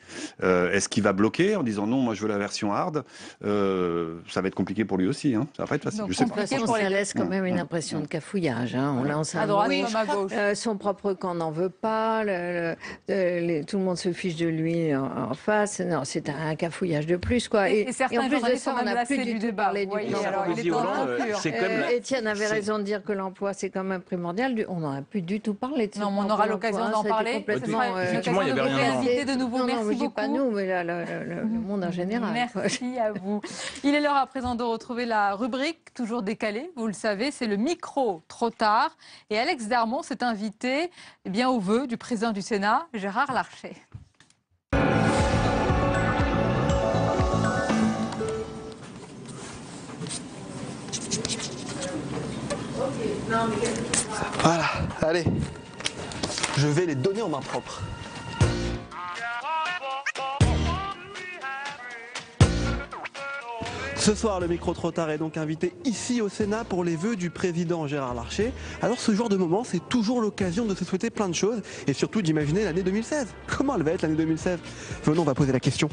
Euh, Est-ce qu'il va bloquer en disant non, moi je veux la version hard Euh, Ça va être compliqué pour lui aussi. Hein. Ça va pas être facile. Donc, je sais de toute pas. façon, ça laisse quand même une impression de cafouillage. Hein. On Ouais. lance À un droite oui, comme à gauche. euh, son propre camp n'en veut pas. le- le- les- tout le monde se fiche de lui en, en face. Non, c'est un cafouillage de plus, quoi. Et- et certains en plus de ça, on n'a plus du du tout débat, parlé vous du alors, il est temps Euh, Étienne avait raison de dire que l'emploi, c'est quand même primordial. On n'en a plus du tout parlé. Non, mais on aura l'occasion d'en parler. euh, Effectivement, il y avait rien de nouveau. Non, non, Merci beaucoup. pas nous, mais là, le, le- le- le monde en général. quoi. Merci à vous. Il est l'heure à présent de retrouver la rubrique, toujours décalée, vous le savez, c'est le micro trop tard. Et Alex Darmon s'est invité eh bien, au vœu du président du Sénat, Gérard Larcher. Voilà, allez. Je vais les donner en main propre. Ce soir, le micro trop tard est donc invité ici au Sénat pour les vœux du président Gérard Larcher. Alors ce genre de moment, c'est toujours l'occasion de se souhaiter plein de choses et surtout d'imaginer l'année 2016. Comment elle va être l'année 2016 Venons, on va poser la question.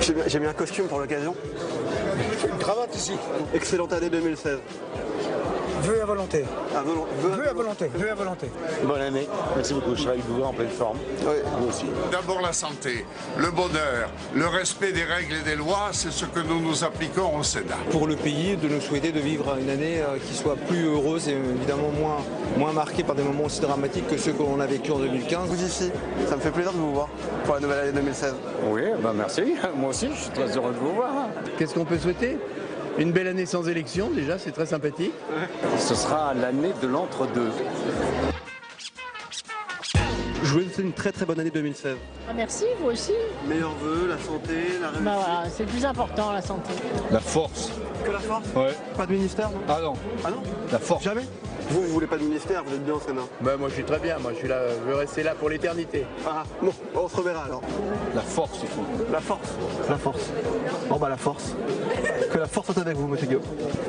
J'ai mis- J'ai mis un costume pour l'occasion. Une cravate ici. Excellente année 2016. Vœux à volonté. À volo- Vœux à volonté. Vœux à volonté. Bonne année. Merci beaucoup. Je serai avec vous en pleine forme. Oui. Vous aussi. D'abord la santé, le bonheur, le respect des règles et des lois, c'est ce que nous nous appliquons au Sénat. pour le pays, de nous souhaiter de vivre une année euh, qui soit plus heureuse et évidemment moins, moins marquée par des moments aussi dramatiques que ceux que l'on a vécu en 2015. Vous ici, ça me fait plaisir de vous voir pour la nouvelle année 2016. Oui, bah merci. Moi aussi, je suis très heureux de vous voir. Qu'est-ce qu'on peut souhaiter? Une belle année sans élection, déjà, c'est très sympathique. Ce sera l'année de l'entre-deux. Je voulais vous souhaiter une très très bonne année 2016. Ah, merci, vous aussi. Meilleurs vœux, la santé, la réussite. Bah voilà, c'est le plus important, la santé. La force. Que la force Ouais. Pas de ministère non Ah non. Ah non La force. Jamais Vous, vous voulez pas de ministère, vous êtes bien au Sénat. Bah, moi, je suis très bien. Moi, je, suis là, je veux rester là pour l'éternité. Ah, bon, on se reverra alors. La force, il faut. La force. La force. Bon bah la force. Que la force soit avec vous, monsieur Guillaume.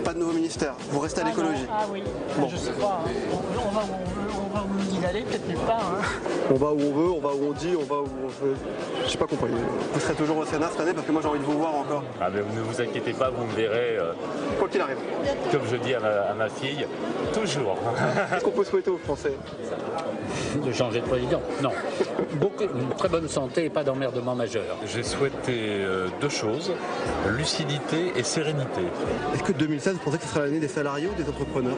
Pas de nouveau ministère, vous restez à l'écologie. Ah oui, Bon. je sais pas. hein. On va où on veut, on va où on nous dit d'aller, peut-être nulle part. hein. On va où on veut, on va où on dit, on va où on veut. J'ai pas compris. Vous serez toujours au Sénat cette année parce que moi j'ai envie de vous voir encore. Ah mais ne vous inquiétez pas, vous me verrez, euh, Quoi qu'il arrive. comme je dis à ma, à ma fille, toujours. Qu'est-ce qu'on peut souhaiter aux Français? De changer de président Non. Beaucoup, une très bonne santé et pas d'emmerdement majeur. J'ai souhaité euh, deux choses, lucidité et sérénité. Est-ce que 2016, vous pensez que ce sera l'année des salariés ou des entrepreneurs?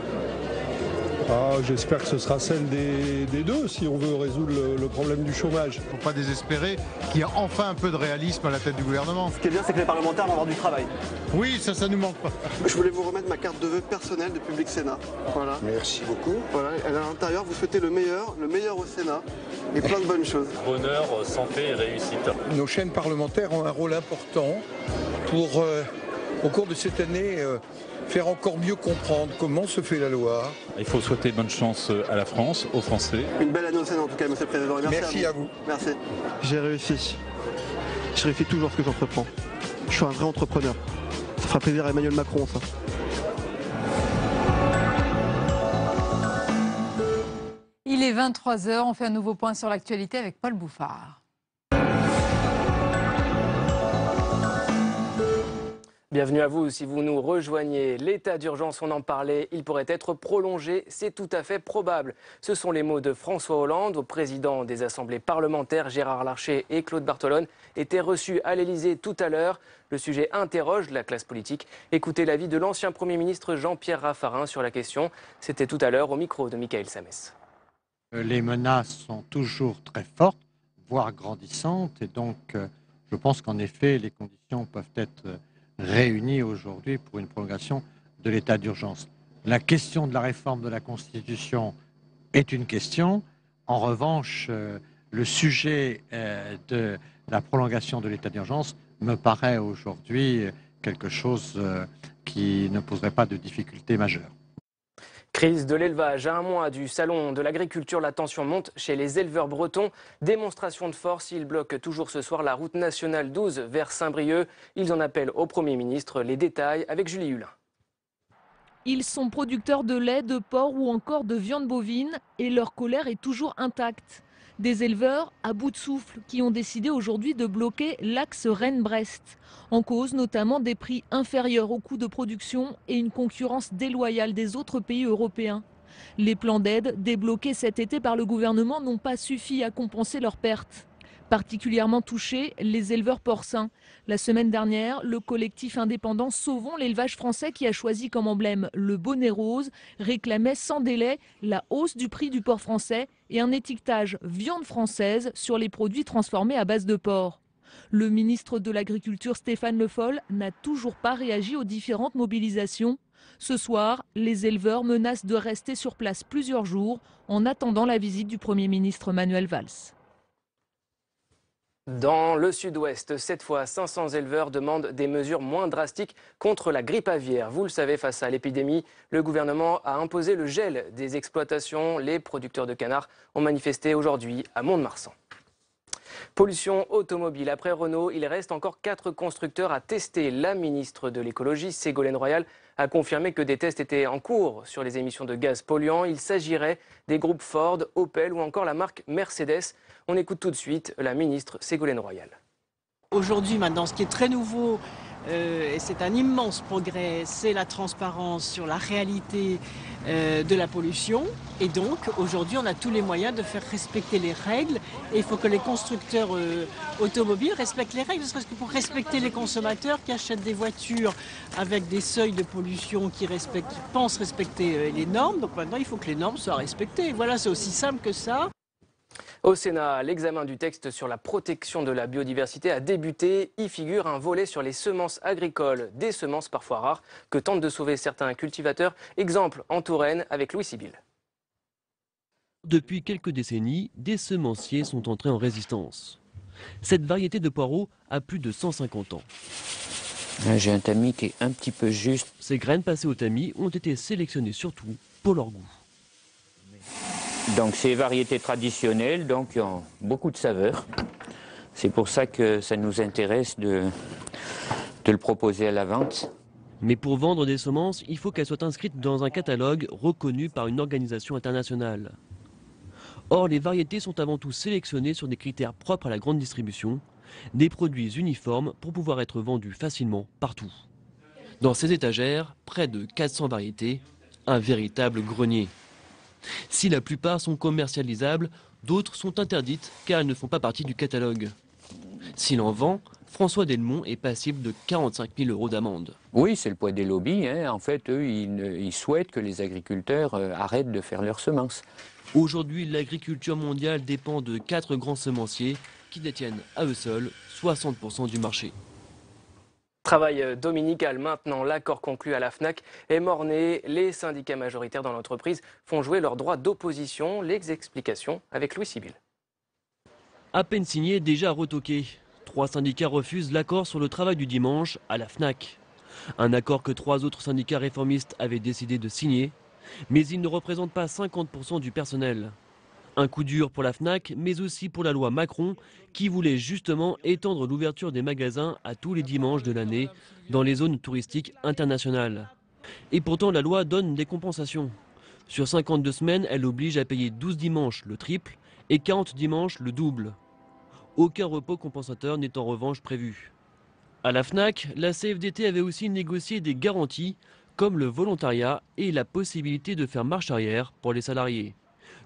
Ah, J'espère que ce sera celle des, des deux si on veut résoudre le, le problème du chômage. Il ne faut pas désespérer qu'il y ait enfin un peu de réalisme à la tête du gouvernement. Ce qui est bien, c'est que les parlementaires vont avoir du travail. Oui, ça, ça nous manque pas. Je voulais vous remettre ma carte de vœux personnelle de Public Sénat. Voilà. Merci beaucoup. Voilà, et à l'intérieur, vous souhaitez le meilleur, le meilleur au Sénat et plein de bonnes choses. Bonheur, santé et réussite. Nos chaînes parlementaires ont un rôle important pour, euh, au cours de cette année, euh, faire encore mieux comprendre comment se fait la loi. Il faut souhaiter bonne chance euh, à la France, aux Français. Une belle Sénat en tout cas, monsieur le Président. Merci à vous. Merci. J'ai réussi. Je réussis toujours ce que j'entreprends. Je suis un vrai entrepreneur. Ça fera plaisir à Emmanuel Macron, ça. Il est 23h, on fait un nouveau point sur l'actualité avec Paul Bouffard. Bienvenue à vous. Si vous nous rejoignez, l'état d'urgence, on en parlait, il pourrait être prolongé. C'est tout à fait probable. Ce sont les mots de François Hollande au président des assemblées parlementaires. Gérard Larcher et Claude Bartolone étaient reçus à l'Elysée tout à l'heure. Le sujet interroge la classe politique. Écoutez l'avis de l'ancien Premier ministre Jean-Pierre Raffarin sur la question. C'était tout à l'heure au micro de Michael Samès. Les menaces sont toujours très fortes, voire grandissantes, et donc euh, je pense qu'en effet, les conditions peuvent être réunies aujourd'hui pour une prolongation de l'état d'urgence. La question de la réforme de la Constitution est une question. En revanche, euh, le sujet euh, de la prolongation de l'état d'urgence me paraît aujourd'hui euh, quelque chose qui ne poserait pas de difficultés majeures. Crise de l'élevage. À un mois du salon de l'agriculture, la tension monte chez les éleveurs bretons. Démonstration de force, ils bloquent toujours ce soir la route nationale 12 vers Saint-Brieuc. Ils en appellent au Premier ministre. Les détails avec Julie Hulin. Ils sont producteurs de lait, de porc ou encore de viande bovine et leur colère est toujours intacte. Des éleveurs à bout de souffle qui ont décidé aujourd'hui de bloquer l'axe Rennes-Brest. En cause notamment des prix inférieurs aux coûts de production et une concurrence déloyale des autres pays européens. Les plans d'aide débloqués cet été par le gouvernement n'ont pas suffi à compenser leurs pertes. Particulièrement touchés, les éleveurs porcins. La semaine dernière, le collectif indépendant Sauvons l'élevage français, qui a choisi comme emblème le bonnet rose, réclamait sans délai la hausse du prix du porc français et un étiquetage viande française sur les produits transformés à base de porc. Le ministre de l'Agriculture Stéphane Le Foll n'a toujours pas réagi aux différentes mobilisations. Ce soir, les éleveurs menacent de rester sur place plusieurs jours en attendant la visite du Premier ministre Manuel Valls. Dans le sud-ouest, cette fois, 500 éleveurs demandent des mesures moins drastiques contre la grippe aviaire. Vous le savez, face à l'épidémie, le gouvernement a imposé le gel des exploitations. Les producteurs de canards ont manifesté aujourd'hui à Mont-de-Marsan. Pollution automobile. Après Renault, il reste encore quatre constructeurs à tester. La ministre de l'écologie, Ségolène Royal, a confirmé que des tests étaient en cours sur les émissions de gaz polluants. Il s'agirait des groupes Ford, Opel ou encore la marque Mercedes. On écoute tout de suite la ministre Ségolène Royal. Aujourd'hui, maintenant, ce qui est très nouveau, et c'est un immense progrès, c'est la transparence sur la réalité euh, de la pollution. Et donc, aujourd'hui, on a tous les moyens de faire respecter les règles. Et il faut que les constructeurs euh, automobiles respectent les règles, serait-ce que pour respecter les consommateurs qui achètent des voitures avec des seuils de pollution qui, respectent, qui pensent respecter euh, les normes. Donc maintenant, il faut que les normes soient respectées. Voilà, c'est aussi simple que ça. Au Sénat, l'examen du texte sur la protection de la biodiversité a débuté. Y figure un volet sur les semences agricoles, des semences parfois rares que tentent de sauver certains cultivateurs. Exemple en Touraine avec Louis Sibyl. Depuis quelques décennies, des semenciers sont entrés en résistance. Cette variété de poireaux a plus de 150 ans. J'ai un tamis qui est un petit peu juste. Ces graines passées au tamis ont été sélectionnées surtout pour leur goût. Donc c'est variétés traditionnelles, donc ont beaucoup de saveur. C'est pour ça que ça nous intéresse de, de le proposer à la vente. Mais pour vendre des semences, il faut qu'elles soient inscrites dans un catalogue reconnu par une organisation internationale. Or, les variétés sont avant tout sélectionnées sur des critères propres à la grande distribution, des produits uniformes pour pouvoir être vendus facilement partout. Dans ces étagères, près de 400 variétés, un véritable grenier. Si la plupart sont commercialisables, d'autres sont interdites car elles ne font pas partie du catalogue. S'il en vend, François Delmont est passible de 45 000 euros d'amende. Oui, c'est le poids des lobbies. hein. En fait, eux, ils, souhaitent que les agriculteurs euh, arrêtent de faire leurs semences. Aujourd'hui, l'agriculture mondiale dépend de quatre grands semenciers qui détiennent à eux seuls 60% du marché. Travail euh, dominical maintenant, l'accord conclu à la FNAC est mort-né. Les syndicats majoritaires dans l'entreprise font jouer leur droit d'opposition. Les explications avec Louis Sibyl. À peine signé, déjà retoqué. Trois syndicats refusent l'accord sur le travail du dimanche à la FNAC. Un accord que trois autres syndicats réformistes avaient décidé de signer, mais il ne représente pas 50% du personnel. Un coup dur pour la FNAC, mais aussi pour la loi Macron, qui voulait justement étendre l'ouverture des magasins à tous les dimanches de l'année dans les zones touristiques internationales. Et pourtant, la loi donne des compensations. Sur 52 semaines, elle oblige à payer 12 dimanches le triple et 40 dimanches le double. Aucun repos compensateur n'est en revanche prévu. À la FNAC, la CFDT avait aussi négocié des garanties comme le volontariat et la possibilité de faire marche arrière pour les salariés.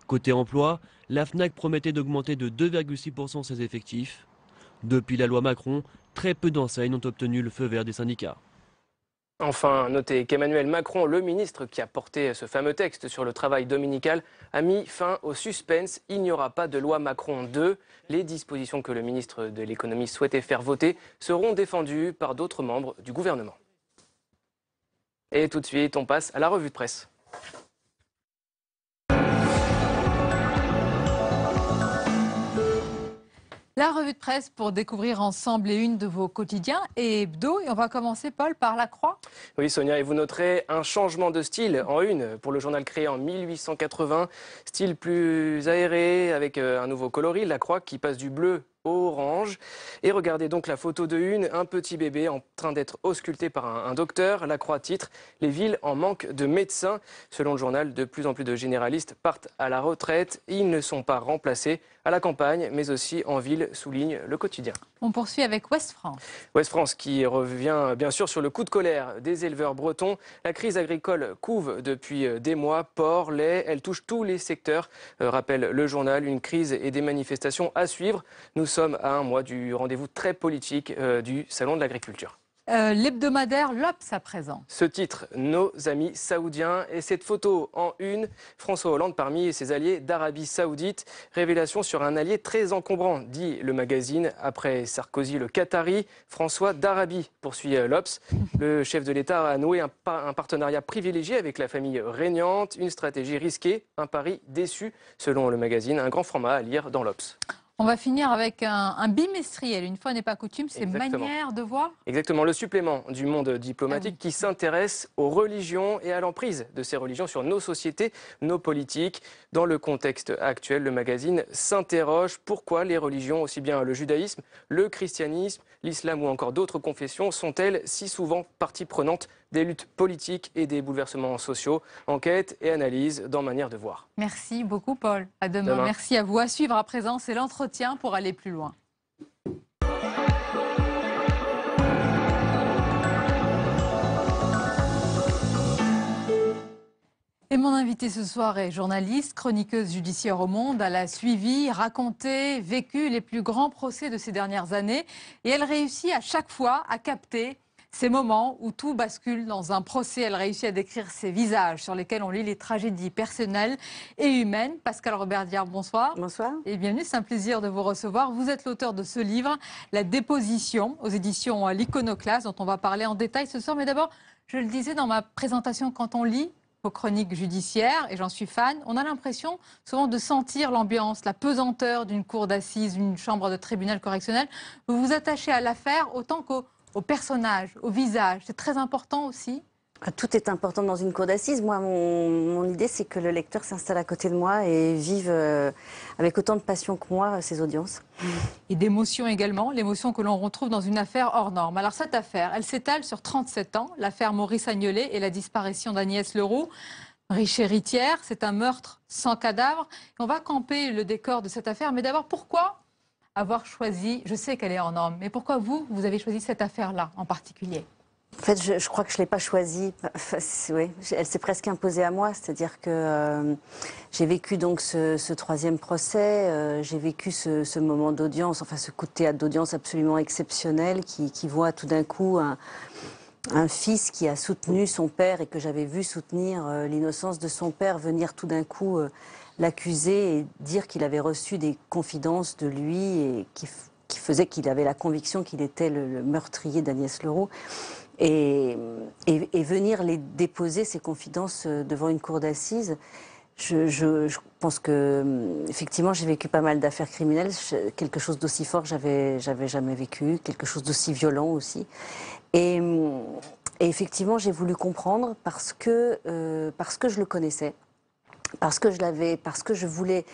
Côté emploi, la FNAC promettait d'augmenter de 2,6% ses effectifs. Depuis la loi Macron, très peu d'enseignes ont obtenu le feu vert des syndicats. Enfin, notez qu'Emmanuel Macron, le ministre qui a porté ce fameux texte sur le travail dominical, a mis fin au suspense. Il n'y aura pas de loi Macron 2. Les dispositions que le ministre de l'économie souhaitait faire voter seront défendues par d'autres membres du gouvernement. Et tout de suite, on passe à la revue de presse. La revue de presse pour découvrir ensemble les unes de vos quotidiens et hebdo. Et on va commencer, Paul, par la croix. Oui, Sonia, et vous noterez un changement de style en une pour le journal créé en 1880. Style plus aéré, avec euh, un nouveau coloris, la croix qui passe du bleu au orange. Et regardez donc la photo de une, un petit bébé en train d'être ausculté par un, un docteur. La croix titre Les villes en manque de médecins. Selon le journal, de plus en plus de généralistes partent à la retraite. Ils ne sont pas remplacés à la campagne, mais aussi en ville, souligne le quotidien. On poursuit avec Ouest France. Ouest France qui revient bien sûr sur le coup de colère des éleveurs bretons. La crise agricole couve depuis des mois. Porc, lait, elle touche tous les secteurs, euh, rappelle le journal. Une crise et des manifestations à suivre. Nous sommes à un mois du rendez-vous très politique euh, du Salon de l'agriculture. Euh, L'hebdomadaire L'Obs à présent. Ce titre, Nos amis saoudiens, et cette photo en une, François Hollande parmi ses alliés d'Arabie saoudite. Révélation sur un allié très encombrant, dit le magazine. Après Sarkozy, le Qatari, François d'Arabie, poursuit euh, l'Obs. Le chef de l'État a noué un, un partenariat privilégié avec la famille régnante, une stratégie risquée, un pari déçu, selon le magazine. Un grand format à lire dans l'Obs. On va finir avec un, un bimestriel. Une fois n'est pas coutume, c'est manière de voir. Exactement, le supplément du monde diplomatique qui s'intéresse aux religions et à l'emprise de ces religions sur nos sociétés, nos politiques. Dans le contexte actuel, le magazine s'interroge pourquoi les religions, aussi bien le judaïsme, le christianisme, l'islam ou encore d'autres confessions, sont-elles si souvent partie prenante des luttes politiques et des bouleversements sociaux Enquête et analyse dans Manière de voir. Merci beaucoup, Paul. À demain. Demain. Merci à vous. À suivre à présent, c'est l'entretien pour aller plus loin. Et mon invitée ce soir est journaliste, chroniqueuse judiciaire au Monde. Elle a suivi, raconté, vécu les plus grands procès de ces dernières années. Et elle réussit à chaque fois à capter ces moments où tout bascule dans un procès. Elle réussit à décrire ces visages sur lesquels on lit les tragédies personnelles et humaines. Pascal Robert Diard, bonsoir. Bonsoir. Et bienvenue, c'est un plaisir de vous recevoir. Vous êtes l'auteur de ce livre, La déposition, aux éditions L'Iconoclaste, dont on va parler en détail ce soir. Mais d'abord, je le disais dans ma présentation, quand on lit, vos chroniques judiciaires, et j'en suis fan, on a l'impression souvent de sentir l'ambiance, la pesanteur d'une cour d'assises, d'une chambre de tribunal correctionnel. Vous vous attachez à l'affaire autant qu'au au personnage, au visage. C'est très important aussi. Ah, Tout est important dans une cour d'assises. Moi, mon, mon idée, c'est que le lecteur s'installe à côté de moi et vive euh, avec autant de passion que moi ces audiences. Et d'émotion également, l'émotion que l'on retrouve dans une affaire hors norme. Alors cette affaire, elle s'étale sur 37 ans, l'affaire Maurice Agnolet et la disparition d'Agnès Leroux. Riche héritière, c'est un meurtre sans cadavre. On va camper le décor de cette affaire. Mais d'abord, pourquoi avoir choisi, je sais qu'elle est hors norme, mais pourquoi vous, vous avez choisi cette affaire-là en particulier? En fait, je, crois que je ne l'ai pas choisie. Oui, elle s'est presque imposée à moi. C'est-à-dire que euh, j'ai vécu donc ce, troisième procès, euh, j'ai vécu ce, moment d'audience, enfin ce coup de théâtre d'audience absolument exceptionnel qui, voit tout d'un coup un, fils qui a soutenu son père et que j'avais vu soutenir euh, l'innocence de son père venir tout d'un coup l'accuser et dire qu'il avait reçu des confidences de lui et qui, faisait qu'il avait la conviction qu'il était le, meurtrier d'Agnès Leroux. Et, venir les déposer, ces confidences, euh, devant une cour d'assises. Je, pense que, hum, effectivement, j'ai vécu pas mal d'affaires criminelles. Quelque chose d'aussi fort, j'avais, jamais vécu. Quelque chose d'aussi violent aussi. Et, hum, effectivement, j'ai voulu comprendre parce que, euh, parce que je le connaissais parce que je l'avais, parce que je voulais,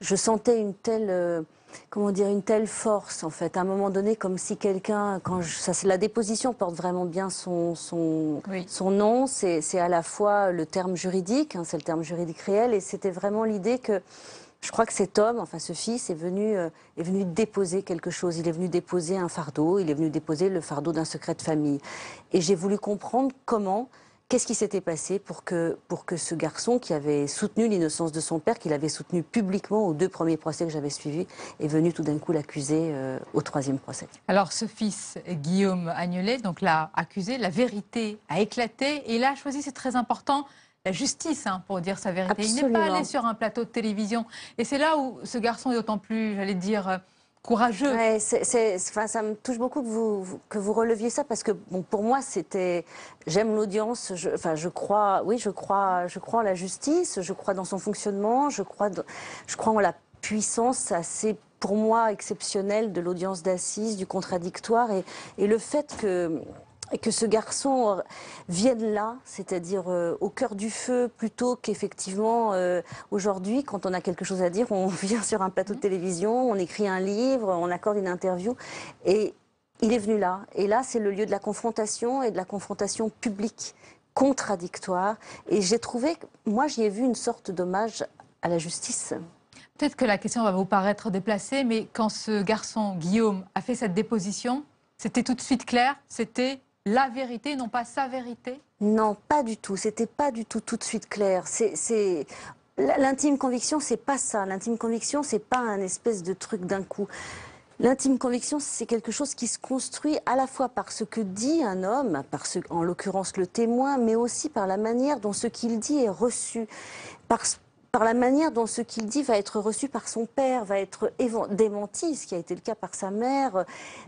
je sentais une telle, euh, comment dire, une telle force en fait. À un moment donné, comme si quelqu'un, quand je- ça, la déposition porte vraiment bien son son, son nom. C'est, c'est à la fois le terme juridique, hein, c'est le terme juridique réel, et c'était vraiment l'idée que je crois que cet homme, enfin ce fils, est venu, euh, est venu déposer quelque chose. Il est venu déposer un fardeau. Il est venu déposer le fardeau d'un secret de famille. Et j'ai voulu comprendre comment. Qu'est-ce qui s'était passé pour que, pour que ce garçon qui avait soutenu l'innocence de son père, qu'il avait soutenu publiquement aux deux premiers procès que j'avais suivis, est venu tout d'un coup l'accuser euh, au troisième procès? Alors ce fils, Guillaume Agnelet, donc l'a accusé, la vérité a éclaté et il a choisi, c'est très important, la justice hein, pour dire sa vérité. Il n'est pas allé sur un plateau de télévision. Et c'est là où ce garçon est d'autant plus, j'allais dire, euh, courageux. Enfin, ça me touche beaucoup que vous, que vous releviez ça parce que pour moi, c'était. J'aime l'audience. Je, enfin, je crois. Oui, je crois. Je crois en la justice. Je crois dans son fonctionnement. Je crois. je crois en la puissance assez. Pour moi, exceptionnelle de l'audience d'assises, du contradictoire et le fait que que ce garçon vienne là, c'est-à-dire euh, au cœur du feu, plutôt qu'effectivement euh, aujourd'hui, quand on a quelque chose à dire, on vient sur un plateau de télévision, on écrit un livre, on accorde une interview, et il est venu là. Et là, c'est le lieu de la confrontation et de la confrontation publique, contradictoire. Et j'ai trouvé, moi, j'y ai vu une sorte d'hommage à la justice. Peut-être que la question va vous paraître déplacée, mais quand ce garçon, Guillaume, a fait cette déposition, c'était tout de suite clair, c'était la vérité, non pas sa vérité? Non, pas du tout. C'était pas du tout tout de suite clair. C'est. L'intime conviction, c'est pas ça. L'intime conviction, c'est pas un espèce de truc d'un coup. L'intime conviction, c'est quelque chose qui se construit à la fois par ce que dit un homme, par ce, en l'occurrence le témoin, mais aussi par la manière dont ce qu'il dit est reçu, par, par la manière dont ce qu'il dit va être reçu par son père, va être démenti, ce qui a été le cas par sa mère, euh,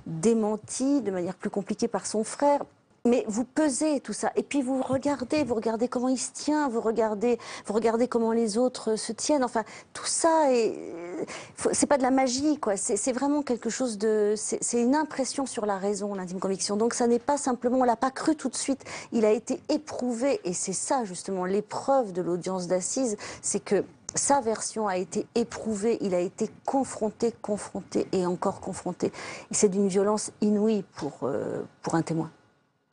démenti de manière plus compliquée par son frère. Mais vous pesez tout ça, et puis vous regardez, vous regardez comment il se tient, vous regardez, vous regardez comment les autres se tiennent. Enfin, tout ça, faut- c'est pas de la magie, quoi. C'est vraiment quelque chose de, c'est une impression sur la raison, l'intime conviction. Donc, ça n'est pas simplement, on l'a pas cru tout de suite. Il a été éprouvé, et c'est ça justement l'épreuve de l'audience d'assises, c'est que sa version a été éprouvée, il a été confronté, confronté et encore confronté. C'est d'une violence inouïe pour, euh, pour un témoin.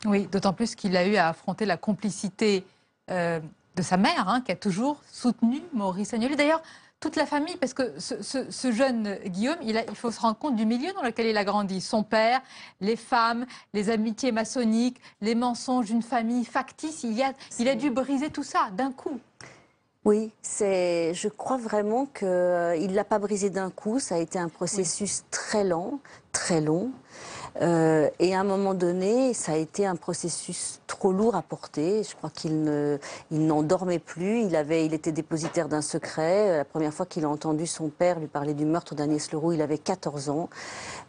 Oui, d'autant plus qu'il a eu à affronter la complicité euh, de sa mère, hein, qui a toujours soutenu Maurice Agnolet. D'ailleurs, toute la famille, parce que ce, ce- ce jeune Guillaume, il, a- il faut se rendre compte du milieu dans lequel il a grandi. Son père, les femmes, les amitiés maçonniques, les mensonges d'une famille factice. Il, y a, il a dû briser tout ça d'un coup. Oui, c'est. Je crois vraiment qu'il ne l'a pas brisé d'un coup. Ça a été un processus très lent, très long. Euh, et à un moment donné, ça a été un processus trop lourd à porter. Je crois qu'il ne, il n'en dormait plus. Il était dépositaire d'un secret. La première fois qu'il a entendu son père lui parler du meurtre d'Agnès Leroux, il avait 14 ans.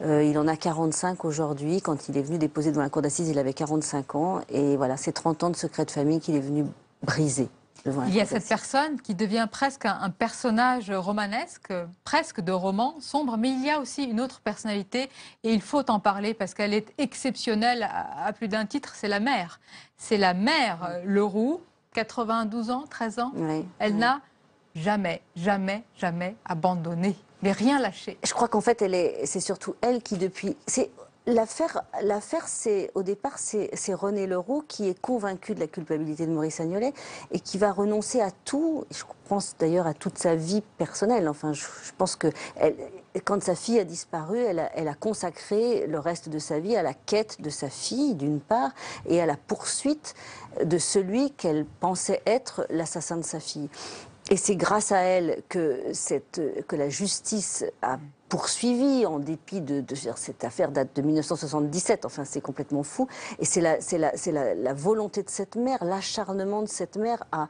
Euh, il en a 45 aujourd'hui. Quand il est venu déposer devant la cour d'assises, il avait 45 ans. Et voilà, c'est 30 ans de secret de famille qu'il est venu briser. Devant Il y a cette personne qui devient presque un, un personnage romanesque, presque de roman sombre, mais il y a aussi une autre personnalité et il faut en parler parce qu'elle est exceptionnelle à, à plus d'un titre, c'est la mère. C'est la mère euh, Leroux, 92 ans, 13 ans. Elle n'a jamais, jamais, jamais abandonné, mais rien lâché. Je crois qu'en fait, elle est, c'est surtout elle qui depuis. C'est l'affaire. C'est au départ, c'est, René Leroux qui est convaincu de la culpabilité de Maurice Agnolet et qui va renoncer à tout. Je pense d'ailleurs à toute sa vie personnelle. Enfin, je, pense que quand sa fille a disparu, elle a, elle a consacré le reste de sa vie à la quête de sa fille, d'une part, et à la poursuite de celui qu'elle pensait être l'assassin de sa fille. Et c'est grâce à elle que, cette, que la justice a poursuivi, en dépit de, cette affaire date de 1977. Enfin, c'est complètement fou. Et c'est la, volonté de cette mère, l'acharnement de cette mère à,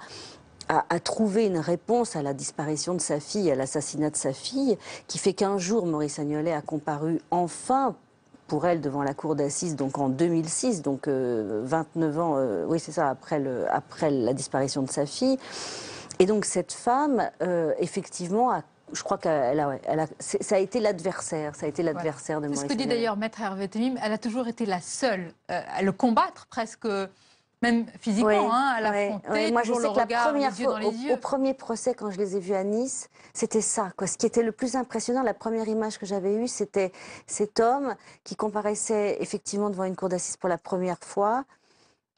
trouver une réponse à la disparition de sa fille, à l'assassinat de sa fille, qui fait qu'un jour, Maurice Agnolet a comparu enfin pour elle devant la cour d'assises, donc en 2006, donc euh, 29 ans, euh, oui c'est ça, après la disparition de sa fille. Et donc cette femme, euh, effectivement, a- je crois qu'elle a, ouais, elle a- c'est- ça a été l'adversaire, ça a été l'adversaire de C'est Maurice ce que dit d'ailleurs Maître Hervé Temim, elle a toujours été la seule euh, à le combattre, presque, même physiquement, Oui, hein, à l'affronter. Moi, je sais le que la première fois, au, au premier procès, quand je les ai vus à Nice, c'était ça. Quoi. Ce qui était le plus impressionnant, la première image que j'avais eue, c'était cet homme qui comparaissait effectivement devant une cour d'assises pour la première fois,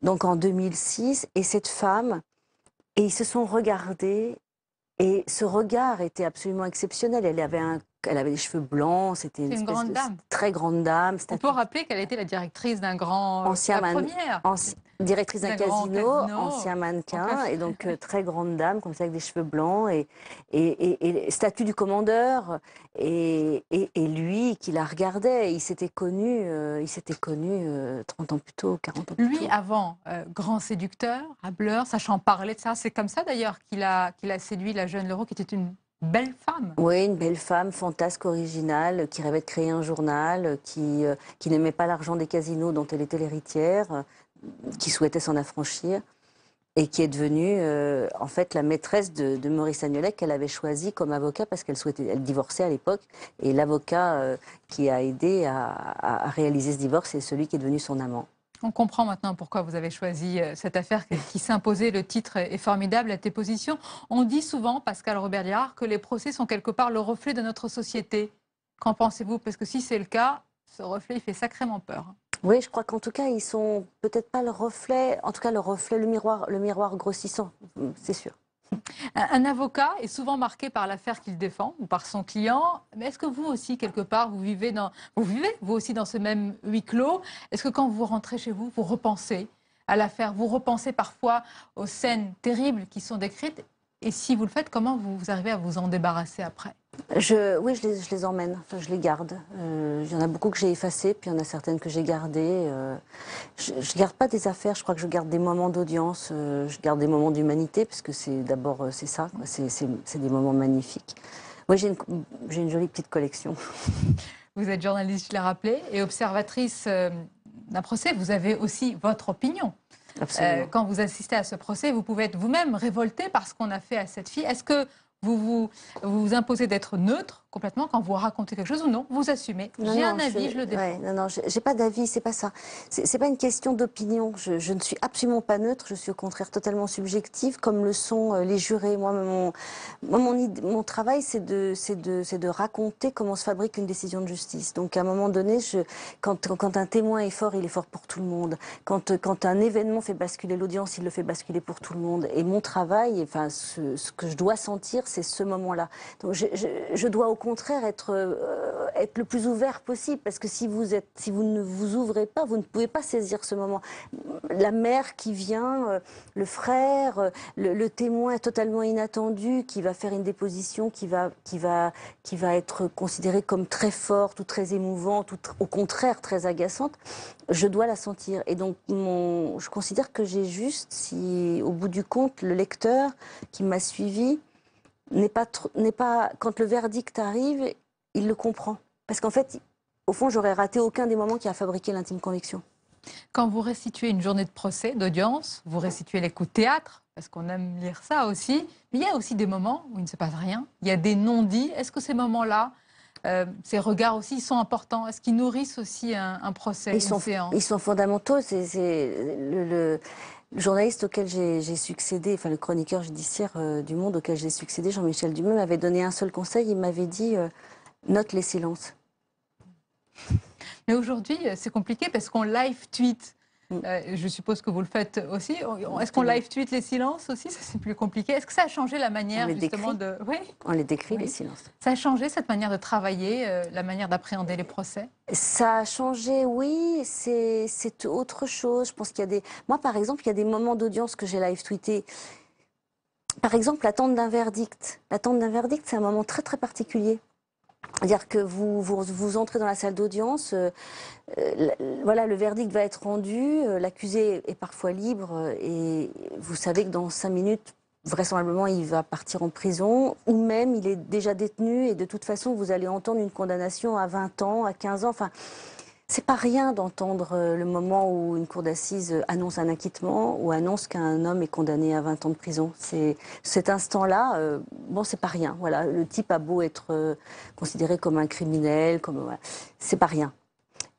donc en 2006, et cette femme, et ils se sont regardés, et ce regard était absolument exceptionnel. Elle avait, un, elle avait des cheveux blancs, c'était une, C'est une espèce grande de- dame. très grande dame. On peut rappeler qu'elle était la directrice d'un grand. Ancien la première. anci- directrice d'un casino, casino. ancien mannequin, et donc euh, très grande dame, comme ça, avec des cheveux blancs, et, et, et- et statut du commandeur, et, et- et lui qui la regardait, il s'était connu, euh, il s'était connu euh, 30 ans plus tôt, 40 ans plus Lui, tôt. avant, euh, grand séducteur, hableur, sachant parler de ça, c'est comme ça d'ailleurs qu'il a, qu'il a séduit la jeune Leroux, qui était une belle femme. Oui, une belle femme, fantasque, originale, qui rêvait de créer un journal, qui, euh, qui n'aimait pas l'argent des casinos dont elle était l'héritière, euh, qui souhaitait s'en affranchir, et qui est devenue euh, en fait la maîtresse de, Maurice Agnolet qu'elle avait choisi comme avocat parce qu'elle souhaitait, elle divorçait à l'époque, et l'avocat qui a aidé à, réaliser ce divorce, c'est celui qui est devenu son amant. On comprend maintenant pourquoi vous avez choisi euh, cette affaire qui, s'imposait. Le titre est formidable, la déposition. On dit souvent, Pascal Robert Liard, que les procès sont quelque part le reflet de notre société. Qu'en pensez-vous? Parce que si c'est le cas, ce reflet, il fait sacrément peur. Oui, je crois qu'en tout cas, ils sont peut-être pas le reflet, en tout cas le reflet, le miroir, le miroir grossissant, c'est sûr. Un, avocat est souvent marqué par l'affaire qu'il défend ou par son client. Mais est-ce que vous aussi, quelque part, vous vivez, dans, vous vivez vous aussi dans ce même huis clos? Est-ce que quand vous rentrez chez vous, vous repensez à l'affaire? Vous repensez parfois aux scènes terribles qui sont décrites? Et si vous le faites, comment vous, vous arrivez à vous en débarrasser après? Je, oui, je les, je les emmène, enfin, je les garde. Euh, Il y en a beaucoup que j'ai effacées, puis il y en a certaines que j'ai gardées. euh. je ne garde pas des affaires, je crois que je garde des moments d'audience, euh, je garde des moments d'humanité, parce que c'est d'abord c'est ça, c'est des moments magnifiques. Moi, j'ai une, jolie petite collection. Vous êtes journaliste, je l'ai rappelé, et observatrice d'un procès. Vous avez aussi votre opinion. Absolument. Euh, quand vous assistez à ce procès, vous pouvez être vous-même révolté par ce qu'on a fait à cette fille. Est-ce que vous vous, vous imposez d'être neutre complètement quand vous racontez quelque chose ou non Vous assumez. J'ai non, un avis, je, je le défends. ouais, non, non, j'ai pas d'avis, c'est pas ça. C'est pas une question d'opinion. Je, je ne suis absolument pas neutre. Je suis au contraire totalement subjective, comme le sont euh, les jurés. Moi, mon, moi, mon, travail, c'est de, c'est de, c'est de raconter comment se fabrique une décision de justice. Donc, à un moment donné, je, quand, quand un témoin est fort, il est fort pour tout le monde. Quand, quand un événement fait basculer l'audience, il le fait basculer pour tout le monde. Et mon travail, enfin, ce, ce que je dois sentir, c'est ce moment-là. Donc, je, je, je dois au contraire être, euh, être le plus ouvert possible, parce que si vous, êtes, si vous ne vous ouvrez pas, vous ne pouvez pas saisir ce moment. La mère qui vient, euh, le frère, euh, le, témoin totalement inattendu qui va faire une déposition qui va, qui va, qui va être considérée comme très forte ou très émouvante ou au contraire très agaçante, je dois la sentir. Et donc, je considère que j'ai juste, si au bout du compte, le lecteur qui m'a suivi n'est pas, n'est pas, quand le verdict arrive, il le comprend. Parce qu'en fait, au fond, j'aurais raté aucun des moments qui a fabriqué l'intime conviction. Quand vous restituez une journée de procès, d'audience, vous restituez les coups de théâtre, parce qu'on aime lire ça aussi, mais il y a aussi des moments où il ne se passe rien, il y a des non-dits. Est-ce que ces moments-là, euh, ces regards aussi, ils sont importants? Est-ce qu'ils nourrissent aussi un, un procès, ils une sont, séance? ils sont fondamentaux. C'est c'est le, le- le journaliste auquel j'ai succédé, enfin le chroniqueur judiciaire euh, du Monde auquel j'ai succédé, Jean-Michel Dumeux, m'avait donné un seul conseil. Il m'avait dit euh, note les silences. Mais aujourd'hui, euh, c'est compliqué parce qu'on live tweet. Mm. Euh, je suppose que vous le faites aussi. Est-ce qu'on live tweet les silences aussi c'est plus compliqué. Est-ce que ça a changé la manière justement décrit. de. Oui. On les décrit, Oui. les silences. Ça a changé cette manière de travailler, euh, la manière d'appréhender les procès? Ça a changé, oui, c'est c'est autre chose. Je pense qu'il y a des. Moi, par exemple, il y a des moments d'audience que j'ai live tweeté. Par exemple, l'attente d'un verdict. L'attente d'un verdict, c'est un moment très très particulier. C'est-à-dire que vous, vous, entrez dans la salle d'audience, euh, euh, voilà, le verdict va être rendu, euh, l'accusé est parfois libre et vous savez que dans cinq minutes, vraisemblablement, il va partir en prison ou même il est déjà détenu et de toute façon, vous allez entendre une condamnation à 20 ans, à 15 ans. Enfin, c'est pas rien d'entendre euh, le moment où une cour d'assises annonce un acquittement ou annonce qu'un homme est condamné à 20 ans de prison. C'est cet instant-là, euh, bon, c'est pas rien. Voilà, le type a beau être euh, considéré comme un criminel, comme voilà, c'est pas rien.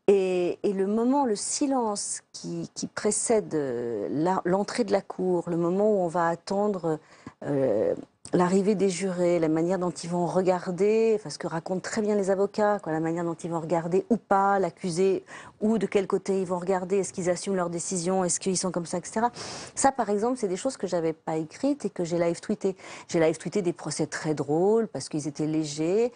Et, le moment, le silence qui, précède euh, l'entrée de la cour, le moment où on va attendre euh, l'arrivée des jurés, la manière dont ils vont regarder, enfin, ce que racontent très bien les avocats, quoi, la manière dont ils vont regarder ou pas l'accusé, ou de quel côté ils vont regarder, est-ce qu'ils assument leur décision, est-ce qu'ils sont comme ça, etc. Ça, par exemple, c'est des choses que j'avais pas écrites et que j'ai live tweeté. J'ai live tweeté des procès très drôles parce qu'ils étaient légers.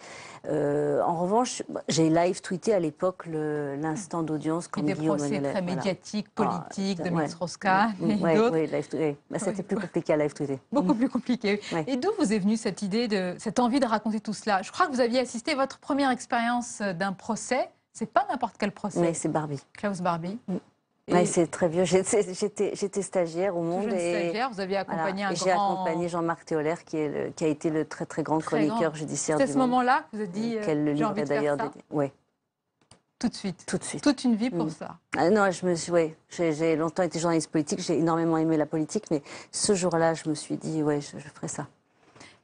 Euh, en revanche, j'ai live tweeté à l'époque l'instant d'audience Et comme des Guillaume procès Manuel- très voilà. médiatiques, Ah, politiques, de ouais. Strauss-Kahn Mm, et ouais, d'autres. ouais. Bah, C'était plus compliqué à live tweeter. Beaucoup plus compliqué. Et d'où vous est venue cette idée, de, cette envie de raconter tout cela? Je crois que vous aviez assisté à votre première expérience euh, d'un procès. C'est pas n'importe quel procès. Mais c'est Barbie. Klaus Barbie. Ouais, c'est très vieux. J'étais- stagiaire au Monde. et stagiaire, vous aviez accompagné un et J'ai grand- accompagné Jean-Marc Théolaire, qui, est le- qui a été le très très grand très chroniqueur grand. judiciaire C'est à ce moment-là que vous avez dit, euh, Qu'elle le faire d'ailleurs. Ouais. Tout de suite. Tout de suite. Toute une vie pour Mm. ça. Ah non, je me suis, ouais, j'ai longtemps été journaliste politique, j'ai énormément aimé la politique, mais ce jour-là, je me suis dit, ouais, je, je ferai ça.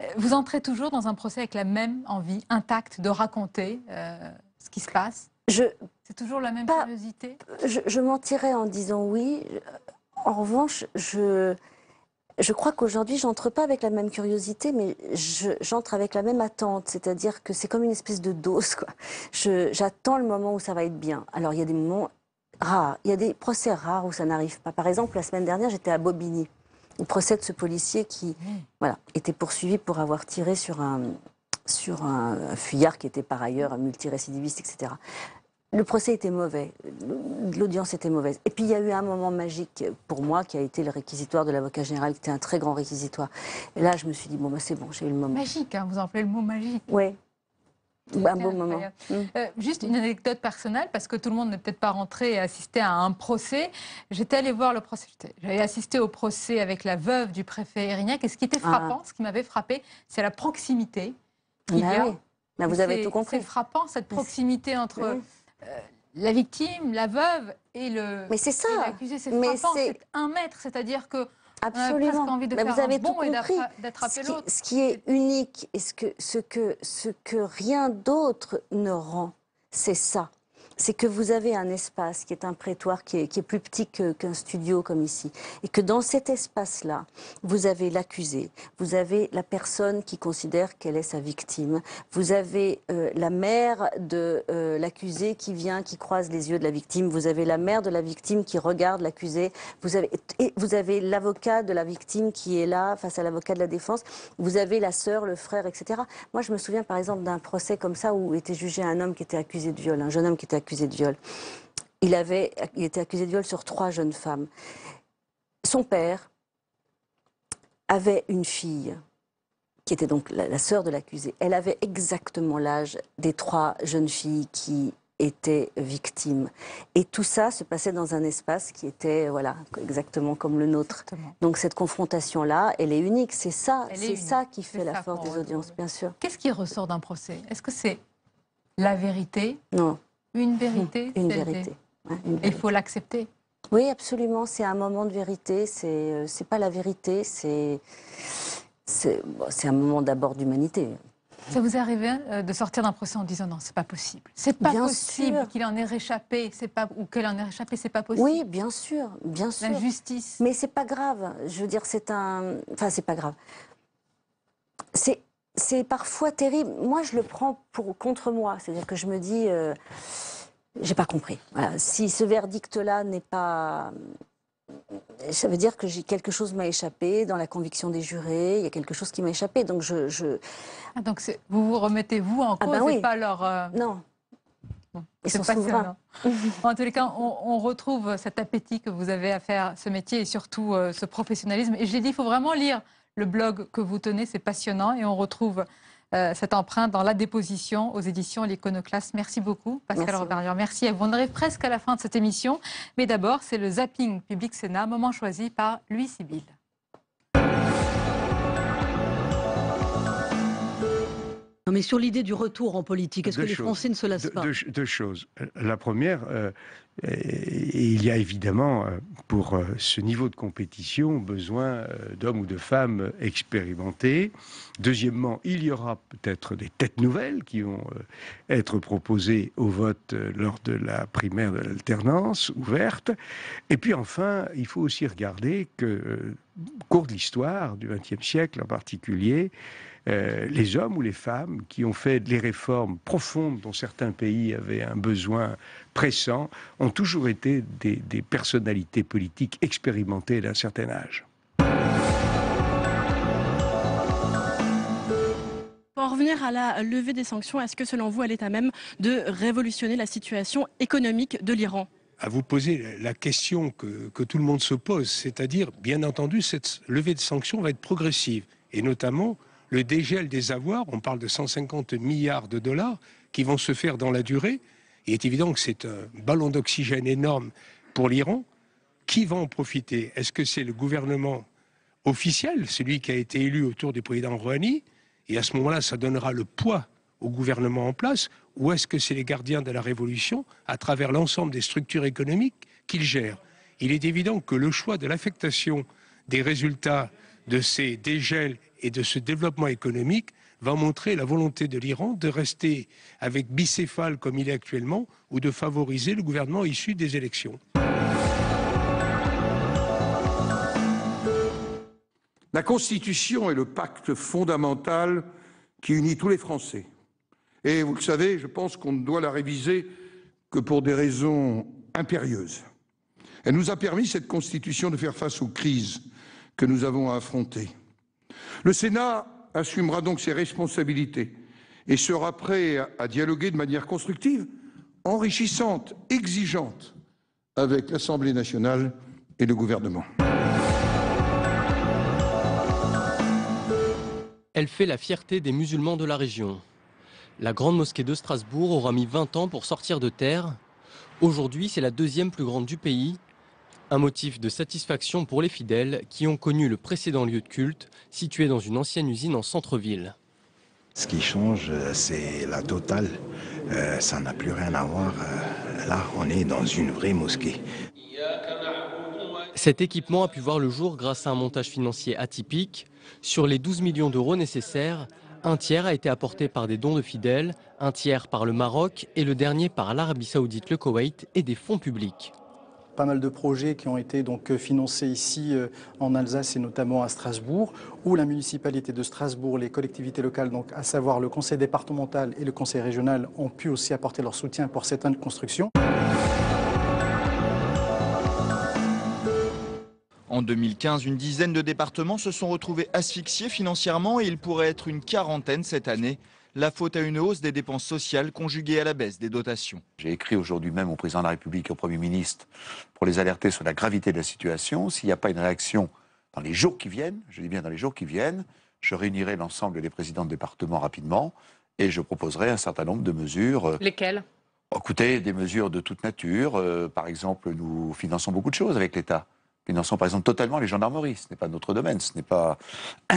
Euh, Vous entrez toujours dans un procès avec la même envie intacte de raconter euh, ce qui se passe C'est toujours la même curiosité je, je mentirais en disant oui. En revanche, je, je crois qu'aujourd'hui, j'entre pas avec la même curiosité, mais je- j'entre avec la même attente. C'est-à-dire que c'est comme une espèce de dose. J'attends le moment où ça va être bien. Alors, il y a des moments rares. Il y a des procès rares où ça n'arrive pas. Par exemple, la semaine dernière, j'étais à Bobigny. Le procès de ce policier qui voilà, était poursuivi pour avoir tiré sur un, sur un, un fuyard qui était par ailleurs un multirécidiviste, etc. Le procès était mauvais, l'audience était mauvaise. Et puis il y a eu un moment magique pour moi qui a été le réquisitoire de l'avocat général, qui était un très grand réquisitoire. Et là, je me suis dit, bon, bah, c'est bon, j'ai eu le moment. Magique, hein, vous employez le mot magique. Oui, un beau moment. incroyable. Euh, juste une anecdote personnelle, parce que tout le monde n'est peut-être pas rentré et assisté à un procès. J'étais allée voir le procès. J'avais assisté au procès avec la veuve du préfet Erignac. Et ce qui était Ah. frappant, ce qui m'avait frappé, c'est la proximité qu'il Bah y a. oui. Bah, vous Et avez tout compris. C'est frappant, cette proximité entre Oui. euh, la victime, la veuve et le Mais c'est ça. et l'accusé. C'est frappant, c'est- un mètre. C'est-à-dire que on a Absolument. presque envie de Mais faire vous avez un bond tout et compris. d'attra- d'attraper Ce qui- l'autre. Ce qui est unique et ce que, ce que, ce que rien d'autre ne rend, c'est ça. C'est que vous avez un espace qui est un prétoire qui est, plus petit qu'un studio comme ici. Et que dans cet espace-là, vous avez l'accusé, vous avez la personne qui considère qu'elle est sa victime, vous avez euh, la mère de euh, l'accusé qui vient, qui croise les yeux de la victime, vous avez la mère de la victime qui regarde l'accusé, vous avez, et vous avez l'avocat de la victime qui est là face à l'avocat de la défense, vous avez la sœur, le frère, etc. Moi, je me souviens par exemple d'un procès comme ça où était jugé un homme qui était accusé de viol, un jeune homme qui était accusé de viol. Il, avait, il était accusé de viol sur trois jeunes femmes. Son père avait une fille qui était donc la, la sœur de l'accusé. Elle avait exactement l'âge des trois jeunes filles qui étaient victimes. Et tout ça se passait dans un espace qui était voilà exactement comme le nôtre. Donc cette confrontation-là, elle est unique. C'est ça, c'est ça qui fait la force des audiences, bien sûr. Qu'est-ce qui ressort d'un procès? Est-ce que c'est la vérité? Non. Une vérité Une vérité. Il faut l'accepter. Oui, absolument. C'est un moment de vérité. C'est euh, c'est pas la vérité. C'est c'est bon, un moment d'abord d'humanité. Ça vous est arrivé euh, de sortir d'un procès en disant non, c'est pas possible. C'est pas Bien possible qu'il en ait réchappé, c'est pas ou qu'elle en ait réchappé, c'est pas possible. Oui, bien sûr, bien sûr. La justice. Mais c'est pas grave. Je veux dire, c'est un. Enfin, c'est pas grave. C'est c'est parfois terrible. Moi, je le prends pour contre moi. C'est-à-dire que je me dis, euh, j'ai pas compris. Voilà. Si ce verdict-là n'est pas ça veut dire que quelque chose m'a échappé dans la conviction des jurés. Il y a quelque chose qui m'a échappé. Donc je, je... Ah, donc vous vous remettez vous en Ah cause ben et oui. pas leur. euh, Non. Ils C'est sont passionnant. En tous les cas, on, on retrouve cet appétit que vous avez à faire ce métier et surtout euh, ce professionnalisme. Et je l'ai dit, il faut vraiment lire le blog que vous tenez, c'est passionnant. Et on retrouve euh, cette empreinte dans la déposition aux éditions L'Iconoclaste. Merci beaucoup, Pascal. Robert. Merci à vous. On arrive presque à la fin de cette émission. Mais d'abord, c'est le zapping public Sénat, moment choisi par Louis Sibyl. Mais sur l'idée du retour en politique, est-ce que les choses. Français ne se lassent Deux- pas deux, deux choses. La première, euh, euh, il y a évidemment, euh, pour euh, ce niveau de compétition, besoin euh, d'hommes ou de femmes expérimentés. Deuxièmement, il y aura peut-être des têtes nouvelles qui vont euh, être proposées au vote euh, lors de la primaire de l'alternance ouverte. Et puis enfin, il faut aussi regarder que, euh, au cours de l'histoire du XXe siècle en particulier, euh, les hommes ou les femmes qui ont fait les réformes profondes dont certains pays avaient un besoin pressant ont toujours été des, des personnalités politiques expérimentées d'un certain âge. Pour en revenir à la levée des sanctions, est-ce que selon vous, elle est à même de révolutionner la situation économique de l'Iran? À vous poser la question que, que tout le monde se pose, c'est-à-dire, bien entendu, cette levée de sanctions va être progressive, et notamment le dégel des avoirs, on parle de 150 milliards de dollars, qui vont se faire dans la durée. Il est évident que c'est un ballon d'oxygène énorme pour l'Iran. Qui va en profiter? Est-ce que c'est le gouvernement officiel, celui qui a été élu autour du président Rouhani? Et à ce moment-là, ça donnera le poids au gouvernement en place? Ou est-ce que c'est les gardiens de la révolution, à travers l'ensemble des structures économiques, qu'ils gèrent? Il est évident que le choix de l'affectation des résultats de ces dégels et de ce développement économique va montrer la volonté de l'Iran de rester avec bicéphale comme il est actuellement ou de favoriser le gouvernement issu des élections. La Constitution est le pacte fondamental qui unit tous les Français. Et vous le savez, je pense qu'on ne doit la réviser que pour des raisons impérieuses. Elle nous a permis, cette Constitution, de faire face aux crises que nous avons à affronter. Le Sénat assumera donc ses responsabilités et sera prêt à, dialoguer de manière constructive, enrichissante, exigeante avec l'Assemblée nationale et le gouvernement. Elle fait la fierté des musulmans de la région. La grande mosquée de Strasbourg aura mis 20 ans pour sortir de terre. Aujourd'hui, c'est la deuxième plus grande du pays. Un motif de satisfaction pour les fidèles qui ont connu le précédent lieu de culte, situé dans une ancienne usine en centre-ville. Ce qui change, euh, c'est la totale. Euh, ça n'a plus rien à voir. Euh, là, on est dans une vraie mosquée. Cet équipement a pu voir le jour grâce à un montage financier atypique. Sur les 12 millions d'euros nécessaires, un tiers a été apporté par des dons de fidèles, un tiers par le Maroc et le dernier par l'Arabie saoudite, le Koweït et des fonds publics. Pas mal de projets qui ont été euh, financés ici euh, en Alsace et notamment à Strasbourg, où la municipalité de Strasbourg, les collectivités locales, à savoir le conseil départemental et le conseil régional, ont pu aussi apporter leur soutien pour certaines constructions. En 2015, une dizaine de départements se sont retrouvés asphyxiés financièrement et il pourrait être une quarantaine cette année. La faute à une hausse des dépenses sociales conjuguée à la baisse des dotations. J'ai écrit aujourd'hui même au président de la République et au Premier ministre pour les alerter sur la gravité de la situation. S'il n'y a pas une réaction dans les jours qui viennent, je dis bien dans les jours qui viennent, je réunirai l'ensemble des présidents de département rapidement et je proposerai un certain nombre de mesures. euh, Lesquels Écoutez, des mesures de toute nature. Euh, par exemple, nous finançons beaucoup de choses avec l'État. Finançons par exemple totalement les gendarmeries. Ce n'est pas notre domaine, ce n'est pas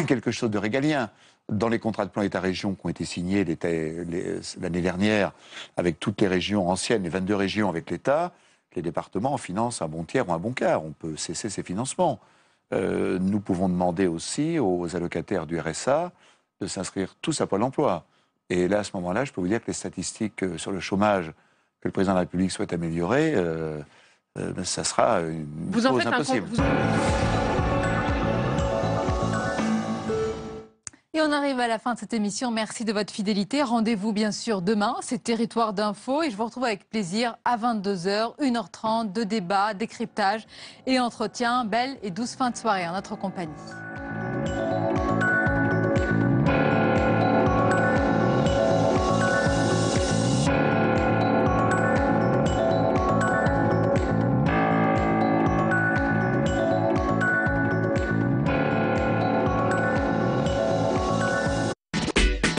quelque chose de régalien. Dans les contrats de plan État-région qui ont été signés l'année dernière avec toutes les régions anciennes, les 22 régions avec l'État, les départements financent un bon tiers ou un bon quart. On peut cesser ces financements. Euh, nous pouvons demander aussi aux allocataires du RSA de s'inscrire tous à Pôle emploi. Et là, à ce moment-là, je peux vous dire que les statistiques euh, sur le chômage que le président de la République souhaite améliorer, euh, euh, ça sera une Vous en cause faites impossible. Et on arrive à la fin de cette émission. Merci de votre fidélité. Rendez-vous bien sûr demain. C'est Territoire d'info et je vous retrouve avec plaisir à 22h, 1h30 de débat, décryptage et entretien. Belle et douce fin de soirée en notre compagnie.